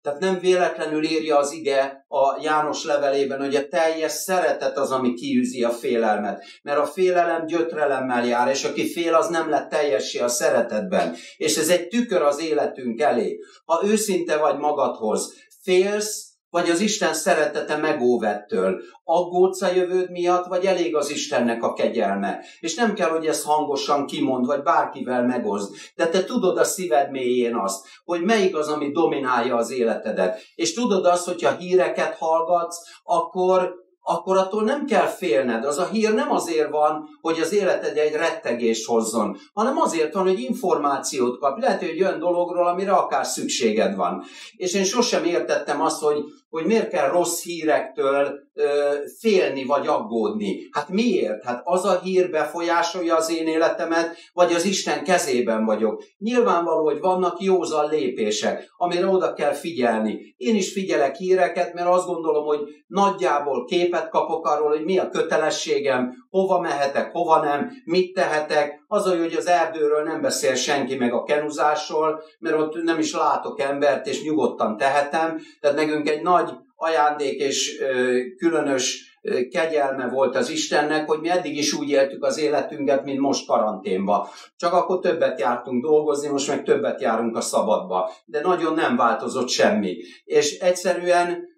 Tehát nem véletlenül írja az ige a János levelében, hogy a teljes szeretet az, ami kiűzi a félelmet. Mert a félelem gyötrelemmel jár, és aki fél, az nem lett teljessé a szeretetben. És ez egy tükör az életünk elé. Ha őszinte vagy magadhoz, félsz, vagy az Isten szeretete megóvettől? Aggódsz a jövőd miatt, vagy elég az Istennek a kegyelme? És nem kell, hogy ezt hangosan kimond, vagy bárkivel megozd, de te tudod a szíved mélyén azt, hogy melyik az, ami dominálja az életedet. És tudod azt, hogyha híreket hallgatsz, akkor akkor attól nem kell félned. Az a hír nem azért van, hogy az életed egy rettegés hozzon, hanem azért van, hogy információt kap. Lehet, hogy olyan dologról, amire akár szükséged van. És én sosem értettem azt, hogy hogy miért kell rossz hírektől ö, félni vagy aggódni. Hát miért? Hát az a hír befolyásolja az én életemet, vagy az Isten kezében vagyok. Nyilvánvaló, hogy vannak józan lépések, amire oda kell figyelni. Én is figyelek híreket, mert azt gondolom, hogy nagyjából képet kapok arról, hogy mi a kötelességem, hova mehetek, hova nem, mit tehetek. Az hogy az erdőről nem beszél senki meg a kenuzásról, mert ott nem is látok embert, és nyugodtan tehetem. Tehát nekünk egy nagy ajándék és különös kegyelme volt az Istennek, hogy mi eddig is úgy éltük az életünket, mint most karanténba. Csak akkor többet jártunk dolgozni, most meg többet járunk a szabadba. De nagyon nem változott semmi. És egyszerűen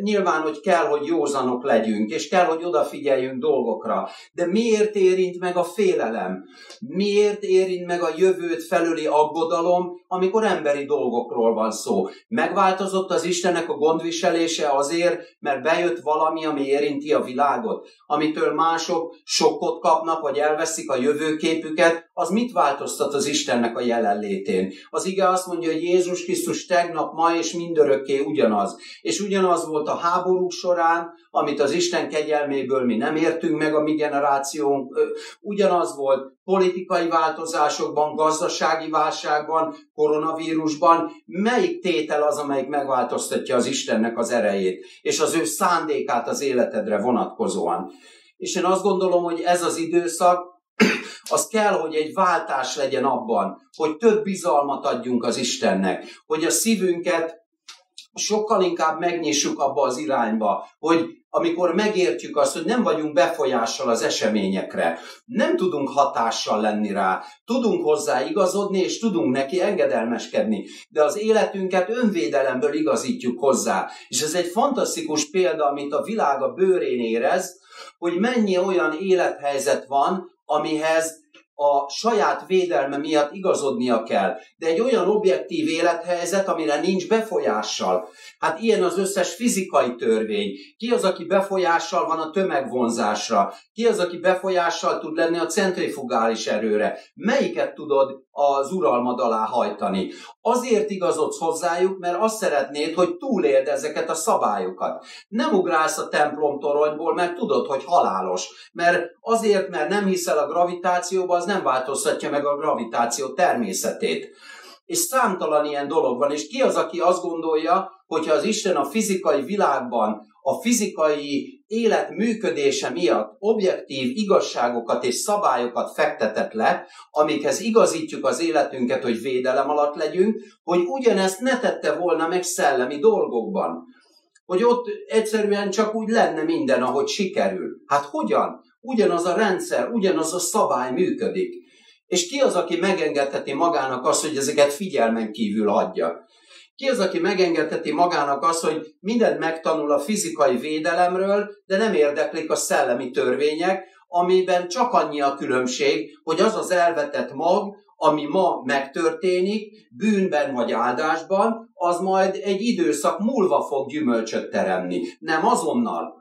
nyilván, hogy kell, hogy józanok legyünk, és kell, hogy odafigyeljünk dolgokra. De miért érint meg a félelem? Miért érint meg a jövőt felüli aggodalom, amikor emberi dolgokról van szó? Megváltozott az Istennek a gondviselése azért, mert bejött valami, ami érinti a világot, amitől mások sokkot kapnak, vagy elveszik a jövőképüket, az mit változtat az Istennek a jelenlétén? Az ige azt mondja, hogy Jézus Krisztus tegnap, ma és mindörökké ugyanaz. És ugyanaz volt a háborúk során, amit az Isten kegyelméből mi nem értünk meg a mi generációnk, ugyanaz volt politikai változásokban, gazdasági válságban, koronavírusban, melyik tétel az, amelyik megváltoztatja az Istennek az erejét, és az ő szándékát az életedre vonatkozóan. És én azt gondolom, hogy ez az időszak, az kell, hogy egy váltás legyen abban, hogy több bizalmat adjunk az Istennek, hogy a szívünket sokkal inkább megnyissuk abba az irányba, hogy amikor megértjük azt, hogy nem vagyunk befolyással az eseményekre, nem tudunk hatással lenni rá, tudunk hozzá igazodni, és tudunk neki engedelmeskedni, de az életünket önvédelemből igazítjuk hozzá. És ez egy fantasztikus példa, amit a világ a bőrén érez, hogy mennyi olyan élethelyzet van, amihez a saját védelme miatt igazodnia kell. De egy olyan objektív élethelyzet, amire nincs befolyással. Hát ilyen az összes fizikai törvény. Ki az, aki befolyással van a tömegvonzásra? Ki az, aki befolyással tud lenni a centrifugális erőre? Melyiket tudod az uralmad alá hajtani? Azért igazodsz hozzájuk, mert azt szeretnéd, hogy túléld ezeket a szabályokat. Nem ugrálsz a templom toronyból, mert tudod, hogy halálos. Mert azért, mert nem hiszel a gravitációba, az nem változtatja meg a gravitáció természetét. És számtalan ilyen dolog van, és ki az, aki azt gondolja, hogyha az Isten a fizikai világban, a fizikai élet működése miatt objektív igazságokat és szabályokat fektetett le, amikhez igazítjuk az életünket, hogy védelem alatt legyünk, hogy ugyanezt ne tette volna meg szellemi dolgokban. Hogy ott egyszerűen csak úgy lenne minden, ahogy sikerül. Hát hogyan? Ugyanaz a rendszer, ugyanaz a szabály működik. És ki az, aki megengedheti magának azt, hogy ezeket figyelmen kívül hagyja? Ki az, aki megengedheti magának azt, hogy mindent megtanul a fizikai védelemről, de nem érdeklik a szellemi törvények, amiben csak annyi a különbség, hogy az az elvetett mag, ami ma megtörténik, bűnben vagy áldásban, az majd egy időszak múlva fog gyümölcsöt teremni, nem azonnal.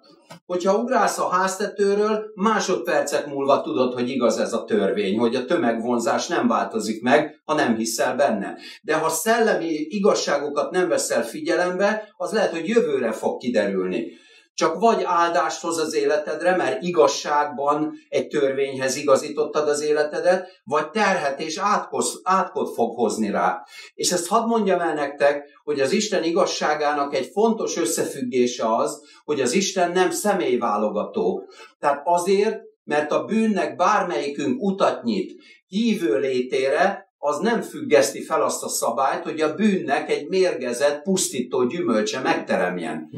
Hogyha ugrálsz a háztetőről, másodpercek múlva tudod, hogy igaz ez a törvény, hogy a tömegvonzás nem változik meg, ha nem hiszel benne. De ha szellemi igazságokat nem veszel figyelembe, az lehet, hogy jövőre fog kiderülni csak vagy áldást hoz az életedre, mert igazságban egy törvényhez igazítottad az életedet, vagy terhet és átkoz, átkot fog hozni rá. És ezt hadd mondjam el nektek, hogy az Isten igazságának egy fontos összefüggése az, hogy az Isten nem személyválogató. Tehát azért, mert a bűnnek bármelyikünk utat nyit hívő létére, az nem függeszti fel azt a szabályt, hogy a bűnnek egy mérgezett, pusztító gyümölcse megteremjen.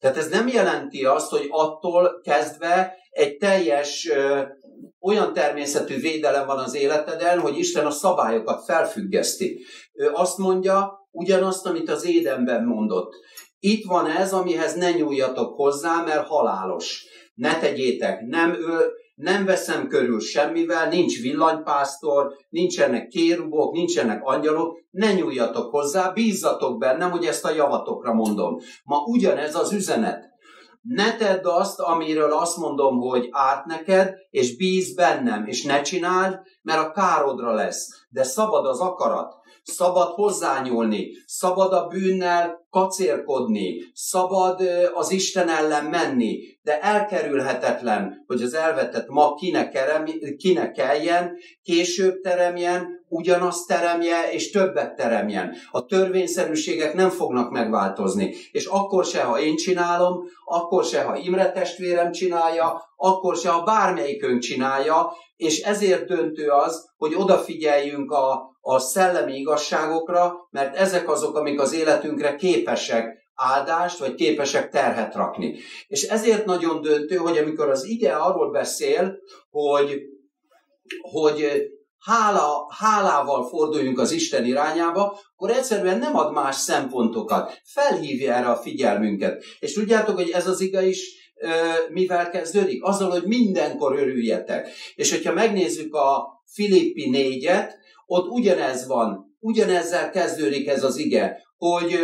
Tehát ez nem jelenti azt, hogy attól kezdve egy teljes ö, olyan természetű védelem van az életeden, hogy Isten a szabályokat felfüggeszti. Ő azt mondja, ugyanazt, amit az édenben mondott. Itt van ez, amihez ne nyúljatok hozzá, mert halálos. Ne tegyétek, nem, ő, nem veszem körül semmivel, nincs villanypásztor, nincsenek kérubok, nincsenek angyalok, ne nyúljatok hozzá, bízzatok bennem, hogy ezt a javatokra mondom. Ma ugyanez az üzenet. Ne tedd azt, amiről azt mondom, hogy árt neked, és bíz bennem, és ne csináld, mert a károdra lesz. De szabad az akarat szabad hozzányúlni, szabad a bűnnel kacérkodni, szabad az Isten ellen menni, de elkerülhetetlen, hogy az elvetett ma kinek, kinek keljen, később teremjen, ugyanazt teremje, és többet teremjen. A törvényszerűségek nem fognak megváltozni. És akkor se, ha én csinálom, akkor se, ha Imre testvérem csinálja, akkor se, ha bármelyikünk csinálja, és ezért döntő az, hogy odafigyeljünk a, a szellemi igazságokra, mert ezek azok, amik az életünkre képesek áldást, vagy képesek terhet rakni. És ezért nagyon döntő, hogy amikor az ige arról beszél, hogy, hogy hála, hálával forduljunk az Isten irányába, akkor egyszerűen nem ad más szempontokat. Felhívja erre a figyelmünket. És tudjátok, hogy ez az ige is mivel kezdődik? Azzal, hogy mindenkor örüljetek. És hogyha megnézzük a Filippi négyet, ott ugyanez van, ugyanezzel kezdődik ez az ige, hogy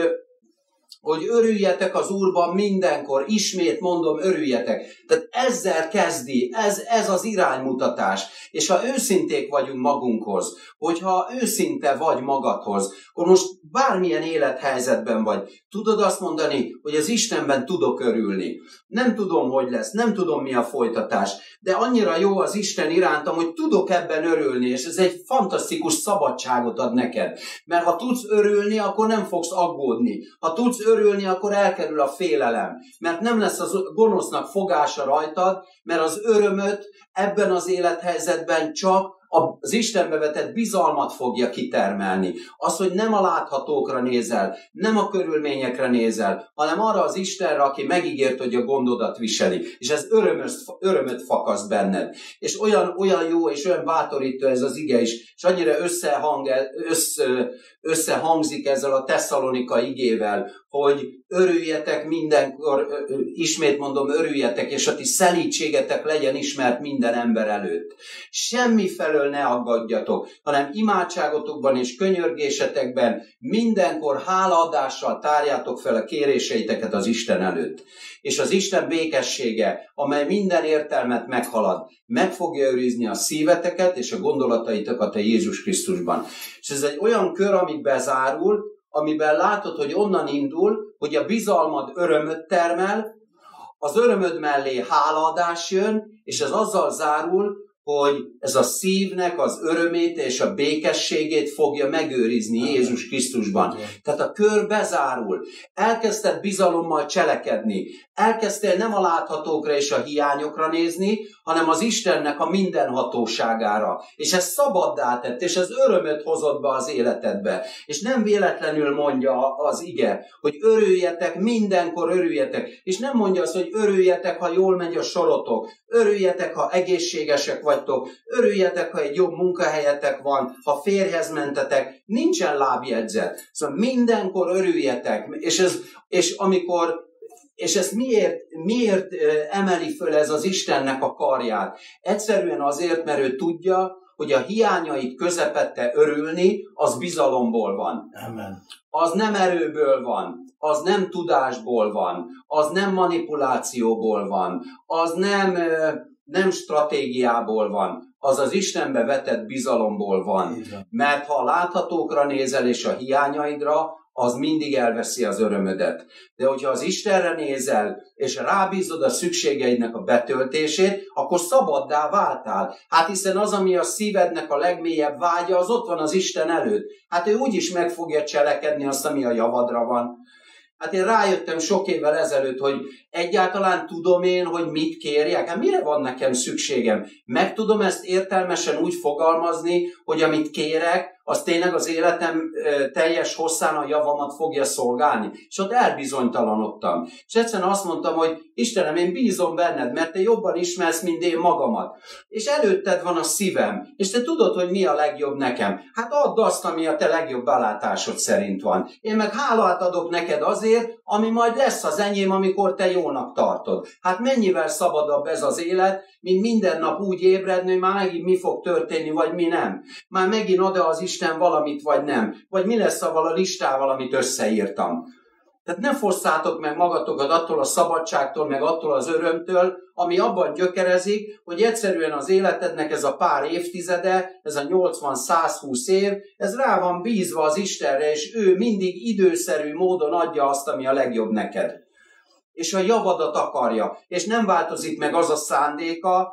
hogy örüljetek az Úrban mindenkor, ismét mondom, örüljetek. Tehát ezzel kezdi, ez, ez az iránymutatás. És ha őszinték vagyunk magunkhoz, hogyha őszinte vagy magadhoz, akkor most bármilyen élethelyzetben vagy, tudod azt mondani, hogy az Istenben tudok örülni. Nem tudom, hogy lesz, nem tudom, mi a folytatás, de annyira jó az Isten irántam, hogy tudok ebben örülni, és ez egy fantasztikus szabadságot ad neked. Mert ha tudsz örülni, akkor nem fogsz aggódni. Ha tudsz örülni, akkor elkerül a félelem. Mert nem lesz az gonosznak fogása rajtad, mert az örömöt ebben az élethelyzetben csak az Istenbe vetett bizalmat fogja kitermelni. Az, hogy nem a láthatókra nézel, nem a körülményekre nézel, hanem arra az Istenre, aki megígért, hogy a gondodat viseli. És ez örömöt, örömöt fakaszt benned. És olyan, olyan jó és olyan bátorító ez az ige is, és annyira összehang, össze, összehangzik ezzel a Tesszalonika igével, hogy örüljetek mindenkor, ismét mondom, örüljetek, és a ti szelítségetek legyen ismert minden ember előtt. Semmi felől ne aggadjatok, hanem imádságotokban és könyörgésetekben mindenkor hálaadással tárjátok fel a kéréseiteket az Isten előtt. És az Isten békessége, amely minden értelmet meghalad, meg fogja őrizni a szíveteket és a gondolataitokat a Jézus Krisztusban. És ez egy olyan kör, ami bezárul, amiben látod, hogy onnan indul, hogy a bizalmad örömöt termel, az örömöd mellé hálaadás jön, és ez azzal zárul, hogy ez a szívnek az örömét és a békességét fogja megőrizni Jézus Krisztusban. Tehát a kör bezárul. Elkezdted bizalommal cselekedni. Elkezdtél nem a láthatókra és a hiányokra nézni, hanem az Istennek a mindenhatóságára. És ez szabaddá tett, és ez örömöt hozott be az életedbe. És nem véletlenül mondja az ige, hogy örüljetek, mindenkor örüljetek. És nem mondja azt, hogy örüljetek, ha jól megy a sorotok. Örüljetek, ha egészségesek vagytok. Örüljetek, ha egy jobb munkahelyetek van, ha férhez mentetek. Nincsen lábjegyzet. Szóval mindenkor örüljetek. És, ez, és amikor és ezt miért, miért emeli föl ez az Istennek a karját? Egyszerűen azért, mert ő tudja, hogy a hiányait közepette örülni, az bizalomból van. Amen. Az nem erőből van, az nem tudásból van, az nem manipulációból van, az nem, nem stratégiából van, az az Istenbe vetett bizalomból van. Mert ha a láthatókra nézel és a hiányaidra, az mindig elveszi az örömödet. De hogyha az Istenre nézel, és rábízod a szükségeidnek a betöltését, akkor szabaddá váltál. Hát hiszen az, ami a szívednek a legmélyebb vágya, az ott van az Isten előtt. Hát ő úgyis meg fogja cselekedni azt, ami a javadra van. Hát én rájöttem sok évvel ezelőtt, hogy egyáltalán tudom én, hogy mit kérjek. Hát mire van nekem szükségem? Meg tudom ezt értelmesen úgy fogalmazni, hogy amit kérek, az tényleg az életem teljes hosszán a javamat fogja szolgálni. És ott elbizonytalanodtam. És egyszerűen azt mondtam, hogy Istenem, én bízom benned, mert te jobban ismersz, mint én magamat. És előtted van a szívem, és te tudod, hogy mi a legjobb nekem. Hát add azt, ami a te legjobb belátásod szerint van. Én meg hálát adok neked azért, ami majd lesz az enyém, amikor te jónak tartod. Hát mennyivel szabadabb ez az élet, mint minden nap úgy ébredni, hogy már megint mi fog történni, vagy mi nem. Már megint ad az Isten valamit, vagy nem. Vagy mi lesz avval a listával, amit összeírtam. Tehát ne fosszátok meg magatokat attól a szabadságtól, meg attól az örömtől, ami abban gyökerezik, hogy egyszerűen az életednek ez a pár évtizede, ez a 80-120 év, ez rá van bízva az Istenre, és ő mindig időszerű módon adja azt, ami a legjobb neked. És a javadat akarja, és nem változik meg az a szándéka,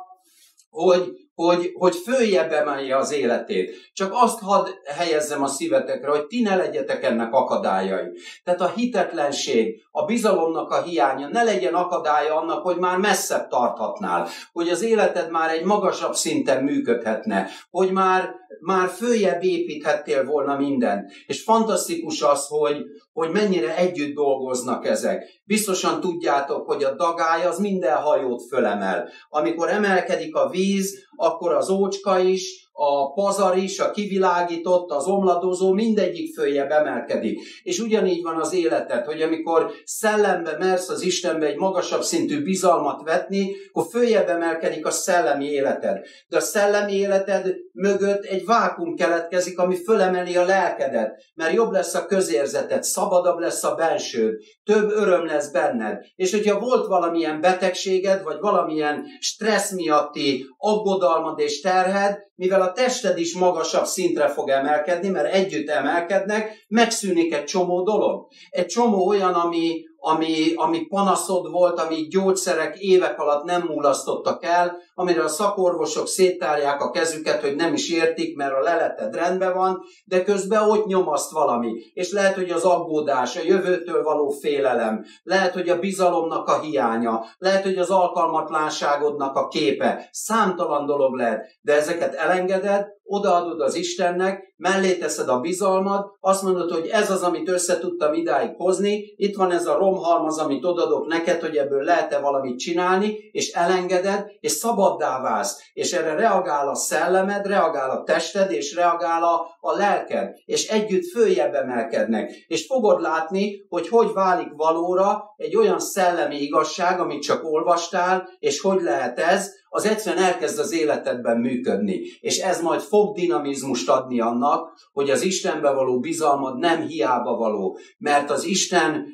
hogy hogy, hogy följebb emelje az életét. Csak azt hadd helyezzem a szívetekre, hogy ti ne legyetek ennek akadályai. Tehát a hitetlenség, a bizalomnak a hiánya ne legyen akadálya annak, hogy már messzebb tarthatnál, hogy az életed már egy magasabb szinten működhetne, hogy már, már följebb építhettél volna minden. És fantasztikus az, hogy, hogy mennyire együtt dolgoznak ezek. Biztosan tudjátok, hogy a dagály az minden hajót fölemel. Amikor emelkedik a víz, akkor az ócska is, a pazar is, a kivilágított, az omladozó, mindegyik följebb emelkedik. És ugyanígy van az életed, hogy amikor szellembe mersz az Istenbe egy magasabb szintű bizalmat vetni, akkor följebb emelkedik a szellemi életed. De a szellemi életed mögött egy vákum keletkezik, ami fölemeli a lelkedet, mert jobb lesz a közérzeted, szabadabb lesz a bensőd, több öröm lesz benned. És hogyha volt valamilyen betegséged, vagy valamilyen stressz miatti aggodalmad és terhed, mivel a tested is magasabb szintre fog emelkedni, mert együtt emelkednek, megszűnik egy csomó dolog. Egy csomó olyan, ami, ami, ami panaszod volt, ami gyógyszerek évek alatt nem mulasztottak el, amire a szakorvosok széttárják a kezüket, hogy nem is értik, mert a leleted rendben van, de közben ott nyomaszt valami. És lehet, hogy az aggódás, a jövőtől való félelem, lehet, hogy a bizalomnak a hiánya, lehet, hogy az alkalmatlanságodnak a képe, számtalan dolog lehet, de ezeket elengeded, odaadod az Istennek, mellé teszed a bizalmad, azt mondod, hogy ez az, amit össze tudtam idáig hozni, itt van ez a romhalmaz, amit odadok neked, hogy ebből lehet-e valamit csinálni, és elengeded, és szabaddá válsz, és erre reagál a szellemed, reagál a tested, és reagál a, a lelked, és együtt följebb emelkednek, és fogod látni, hogy hogy válik valóra egy olyan szellemi igazság, amit csak olvastál, és hogy lehet ez, az egyszerűen elkezd az életedben működni. És ez majd fog dinamizmust adni annak, hogy az Istenbe való bizalmad nem hiába való. Mert az Isten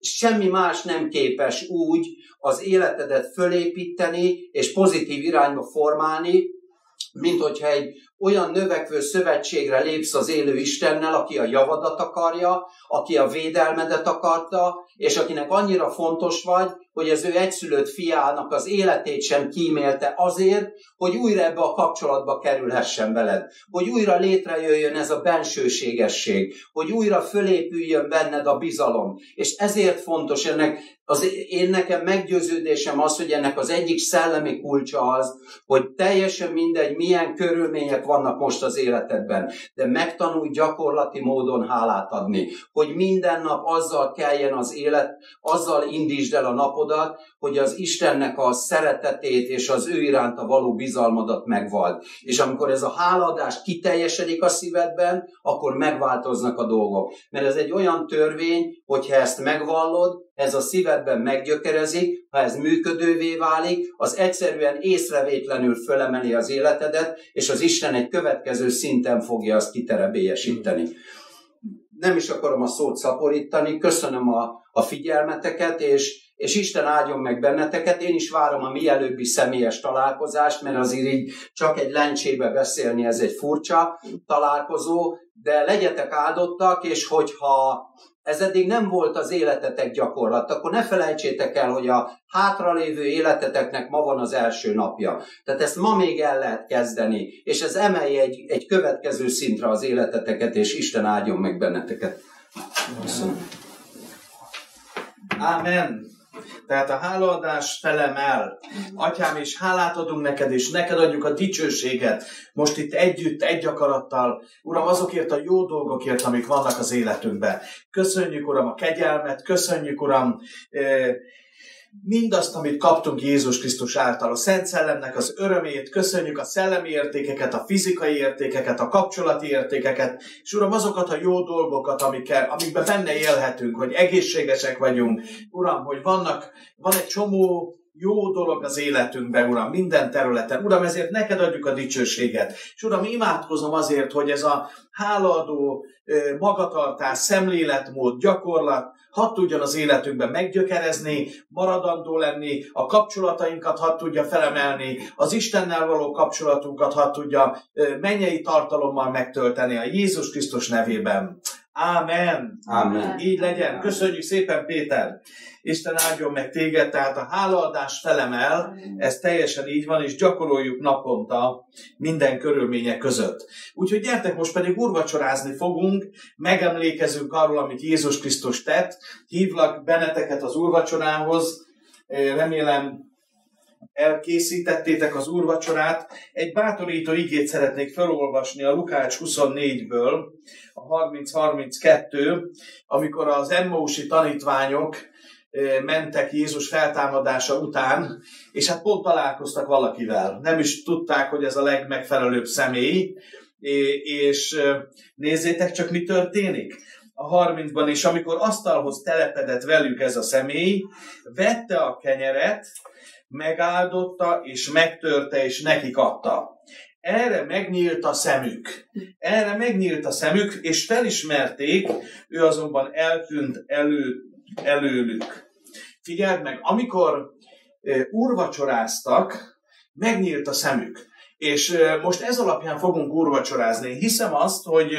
semmi más nem képes úgy az életedet fölépíteni és pozitív irányba formálni, mint hogyha egy olyan növekvő szövetségre lépsz az élő Istennel, aki a javadat akarja, aki a védelmedet akarta, és akinek annyira fontos vagy, hogy az ő egyszülött fiának az életét sem kímélte azért, hogy újra ebbe a kapcsolatba kerülhessen veled, hogy újra létrejöjjön ez a bensőségesség, hogy újra fölépüljön benned a bizalom. És ezért fontos ennek, az én nekem meggyőződésem az, hogy ennek az egyik szellemi kulcsa az, hogy teljesen mindegy, milyen körülmények vannak most az életedben, de megtanulj gyakorlati módon hálát adni, hogy minden nap azzal keljen az élet, azzal indítsd el a napod, bizalmodat, hogy az Istennek a szeretetét és az ő iránta való bizalmadat megvald. És amikor ez a hálaadás kiteljesedik a szívedben, akkor megváltoznak a dolgok. Mert ez egy olyan törvény, hogyha ezt megvallod, ez a szívedben meggyökerezik, ha ez működővé válik, az egyszerűen észrevétlenül fölemeli az életedet, és az Isten egy következő szinten fogja azt kiterebélyesíteni. Nem is akarom a szót szaporítani, köszönöm a, a figyelmeteket, és, és Isten áldjon meg benneteket. Én is várom a mielőbbi személyes találkozást, mert azért így csak egy lencsébe beszélni, ez egy furcsa találkozó, de legyetek áldottak, és hogyha ez eddig nem volt az életetek gyakorlat, akkor ne felejtsétek el, hogy a hátralévő életeteknek ma van az első napja. Tehát ezt ma még el lehet kezdeni, és ez emelje egy, egy következő szintre az életeteket, és Isten áldjon meg benneteket. Köszönöm. Amen. Tehát a hálaadás felemel. Atyám, és hálát adunk neked, és neked adjuk a dicsőséget. Most itt együtt, egy akarattal. Uram, azokért a jó dolgokért, amik vannak az életünkben. Köszönjük, Uram, a kegyelmet, köszönjük, Uram, eh, mindazt, amit kaptunk Jézus Krisztus által, a Szent Szellemnek az örömét, köszönjük a szellemi értékeket, a fizikai értékeket, a kapcsolati értékeket, és Uram, azokat a jó dolgokat, amikkel, amikben benne élhetünk, hogy egészségesek vagyunk, Uram, hogy vannak, van egy csomó jó dolog az életünkben, Uram, minden területen. Uram, ezért neked adjuk a dicsőséget. És Uram, imádkozom azért, hogy ez a hálaadó magatartás, szemléletmód, gyakorlat, hadd tudjon az életünkben meggyökerezni, maradandó lenni, a kapcsolatainkat hadd tudja felemelni, az Istennel való kapcsolatunkat hadd tudja mennyei tartalommal megtölteni a Jézus Krisztus nevében. Ámen. Amen. Így legyen. Köszönjük szépen, Péter. Isten áldjon meg téged, tehát a hálaadás felemel, ez teljesen így van, és gyakoroljuk naponta minden körülmények között. Úgyhogy gyertek, most pedig urvacsorázni fogunk, megemlékezünk arról, amit Jézus Krisztus tett, hívlak benneteket az urvacsorához, remélem elkészítettétek az úrvacsorát. Egy bátorító igét szeretnék felolvasni a Lukács 24-ből, a 30-32, amikor az Emmausi tanítványok mentek Jézus feltámadása után, és hát pont találkoztak valakivel. Nem is tudták, hogy ez a legmegfelelőbb személy, és nézzétek csak, mi történik a 30-ban, és amikor asztalhoz telepedett velük ez a személy, vette a kenyeret, megáldotta, és megtörte, és nekik adta. Erre megnyílt a szemük. Erre megnyílt a szemük, és felismerték, ő azonban eltűnt elő, előlük. Figyeld meg, amikor úrvacsoráztak, megnyílt a szemük. És most ez alapján fogunk úrvacsorázni. Hiszem azt, hogy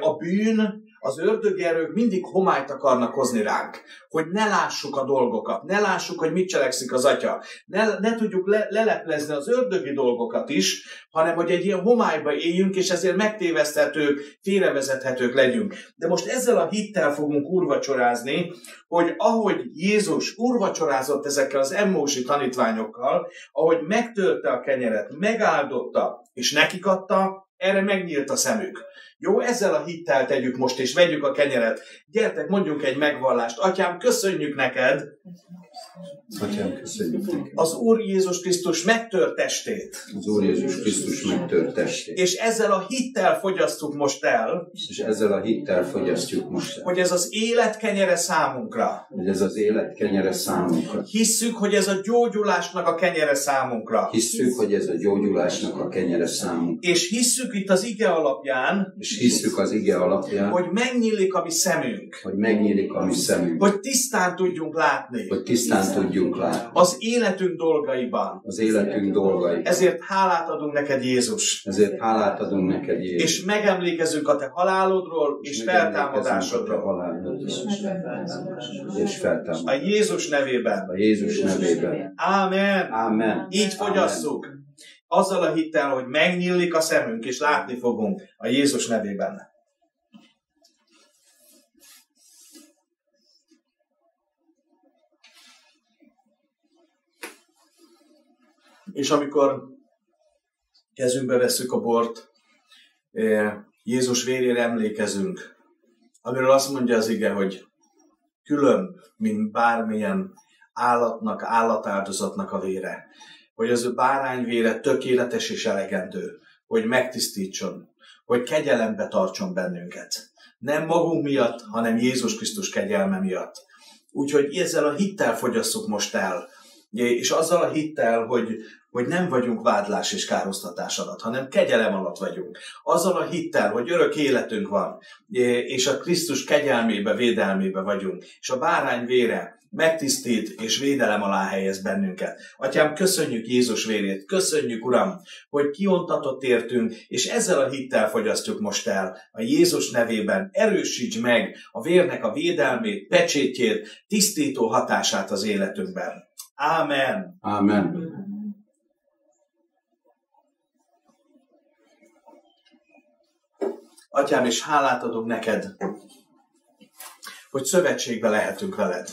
a bűn az ördögi erők mindig homályt akarnak hozni ránk, hogy ne lássuk a dolgokat, ne lássuk, hogy mit cselekszik az atya, ne, ne tudjuk le, leleplezni az ördögi dolgokat is, hanem hogy egy ilyen homályba éljünk, és ezért megtéveszthetők, félrevezethetők legyünk. De most ezzel a hittel fogunk urvacsorázni, hogy ahogy Jézus urvacsorázott ezekkel az emmósi tanítványokkal, ahogy megtörte a kenyeret, megáldotta, és nekik adta, erre megnyílt a szemük. Jó, ezzel a hittel tegyük most, és vegyük a kenyeret. Gyertek, mondjunk egy megvallást. Atyám, köszönjük neked, Atyám, köszönjük neked. Az Úr Jézus Krisztus megtört testét. Az Úr Jézus Krisztus megtört testét. És ezzel a hittel fogyasztuk most el. És ezzel a hittel fogyasztjuk most el. Hogy ez az élet kenyere számunkra. Hogy ez az élet kenyere számunkra. Hisszük, hogy ez a gyógyulásnak a kenyere számunkra. Hisszük, hogy ez a gyógyulásnak a kenyere számunkra. És hisszük itt az ige alapján. És hisszük az ige alapján. Hogy megnyílik a mi szemünk. Hogy megnyílik a mi szemünk. Hogy tisztán tudjunk látni. Hogy tisztán tudjunk látni. Az életünk dolgaiban. Az életünk dolgai. Ezért hálát adunk neked, Jézus. Ezért hálát adunk neked, Jézus. És megemlékezünk a te halálodról és, és feltámadásodról. És feltámadásodról. A Jézus nevében. A Jézus nevében. Ámen. Ámen. Így fogyasszuk. Azzal a hittel, hogy megnyílik a szemünk, és látni fogunk a Jézus nevében. És amikor kezünkbe veszük a bort, eh, Jézus vérére emlékezünk, amiről azt mondja az ige, hogy különb, mint bármilyen állatnak, állatáldozatnak a vére. Hogy az ő bárányvére tökéletes és elegendő, hogy megtisztítson, hogy kegyelembe tartson bennünket. Nem magunk miatt, hanem Jézus Krisztus kegyelme miatt. Úgyhogy ezzel a hittel fogyasszuk most el, és azzal a hittel, hogy, hogy nem vagyunk vádlás és károsztatás alatt, hanem kegyelem alatt vagyunk. Azzal a hittel, hogy örök életünk van, és a Krisztus kegyelmébe, védelmébe vagyunk, és a bárány vére megtisztít és védelem alá helyez bennünket. Atyám, köszönjük Jézus vérét, köszönjük, Uram, hogy kiontatott értünk, és ezzel a hittel fogyasztjuk most el. A Jézus nevében erősíts meg a vérnek a védelmét, pecsétjét, tisztító hatását az életünkben. Ámen. Ámen. Atyám, és hálát adunk neked, hogy szövetségbe lehetünk veled.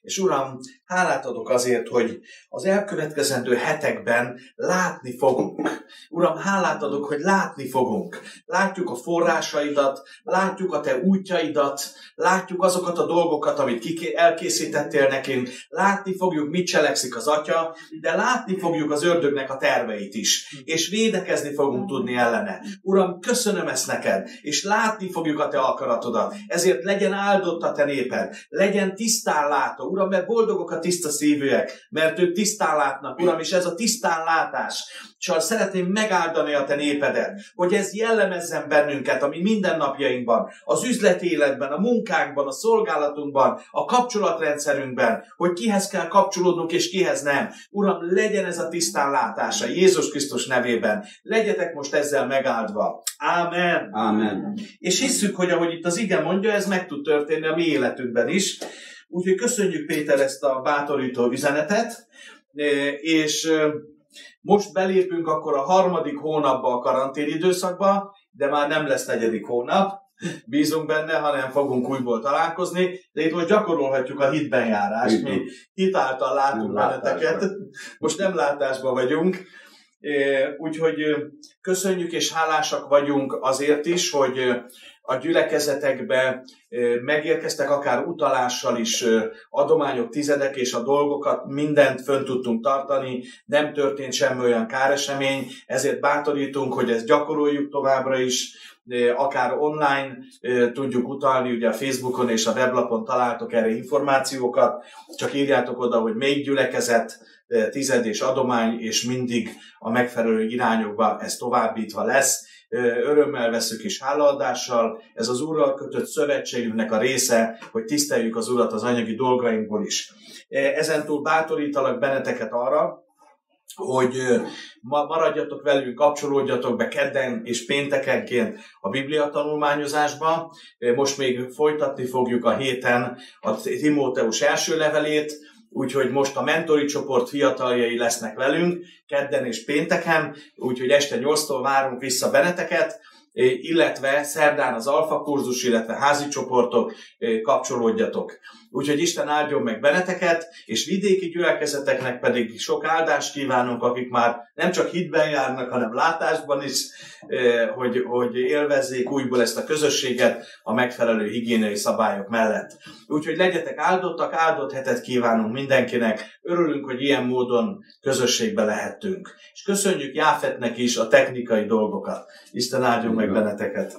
És Uram, hálát adok azért, hogy az elkövetkezendő hetekben látni fogunk. Uram, hálát adok, hogy látni fogunk. Látjuk a forrásaidat, látjuk a te útjaidat, látjuk azokat a dolgokat, amit elkészítettél nekünk. Látni fogjuk, mit cselekszik az Atya, de látni fogjuk az ördögnek a terveit is. És védekezni fogunk tudni ellene. Uram, köszönöm ezt neked, és látni fogjuk a te akaratodat. Ezért legyen áldott a te néped, legyen tisztán látó. Uram, mert boldogok a tiszta szívűek, mert ők tisztán látnak, Uram, és ez a tisztán látás. Csak szeretném megáldani a te népedet, hogy ez jellemezzen bennünket, ami mindennapjainkban, az üzleti életben, a munkánkban, a szolgálatunkban, a kapcsolatrendszerünkben, hogy kihez kell kapcsolódnunk, és kihez nem. Uram, legyen ez a tisztán látása Jézus Krisztus nevében. Legyetek most ezzel megáldva. Ámen. Ámen. És hisszük, hogy ahogy itt az ige mondja, ez meg tud történni a mi életünkben is. Úgyhogy köszönjük Péter ezt a bátorító üzenetet, és most belépünk akkor a harmadik hónapba a karantén időszakba, de már nem lesz negyedik hónap, bízunk benne, hanem fogunk újból találkozni, de itt most gyakorolhatjuk a hitben járást, mi hitáltal látunk benneteket, most nem látásban vagyunk, úgyhogy köszönjük és hálásak vagyunk azért is, hogy a gyülekezetekbe megérkeztek akár utalással is adományok, tizedek, és a dolgokat mindent fönn tudtunk tartani, nem történt semmi olyan káresemény, ezért bátorítunk, hogy ezt gyakoroljuk továbbra is, akár online tudjuk utalni, ugye a Facebookon és a weblapon találtok erre információkat, csak írjátok oda, hogy még gyülekezet, tized és adomány, és mindig a megfelelő irányokba ez továbbítva lesz örömmel veszük és hálaadással. Ez az Úrral kötött szövetségünknek a része, hogy tiszteljük az Urat az anyagi dolgainkból is. Ezentúl bátorítalak benneteket arra, hogy maradjatok velünk, kapcsolódjatok be kedden és péntekenként a Biblia tanulmányozásba. Most még folytatni fogjuk a héten a Timóteus első levelét, úgyhogy most a mentori csoport fiataljai lesznek velünk, kedden és pénteken, úgyhogy este 8-tól várunk vissza benneteket, illetve szerdán az alfa kurzus, illetve házi csoportok, kapcsolódjatok. Úgyhogy Isten áldjon meg benneteket, és vidéki gyülekezeteknek pedig sok áldást kívánunk, akik már nem csak hitben járnak, hanem látásban is, hogy, hogy élvezzék újból ezt a közösséget a megfelelő higiéniai szabályok mellett. Úgyhogy legyetek áldottak, áldott hetet kívánunk mindenkinek. Örülünk, hogy ilyen módon közösségbe lehettünk. És köszönjük Jáfetnek is a technikai dolgokat. Isten áldjon meg benneteket.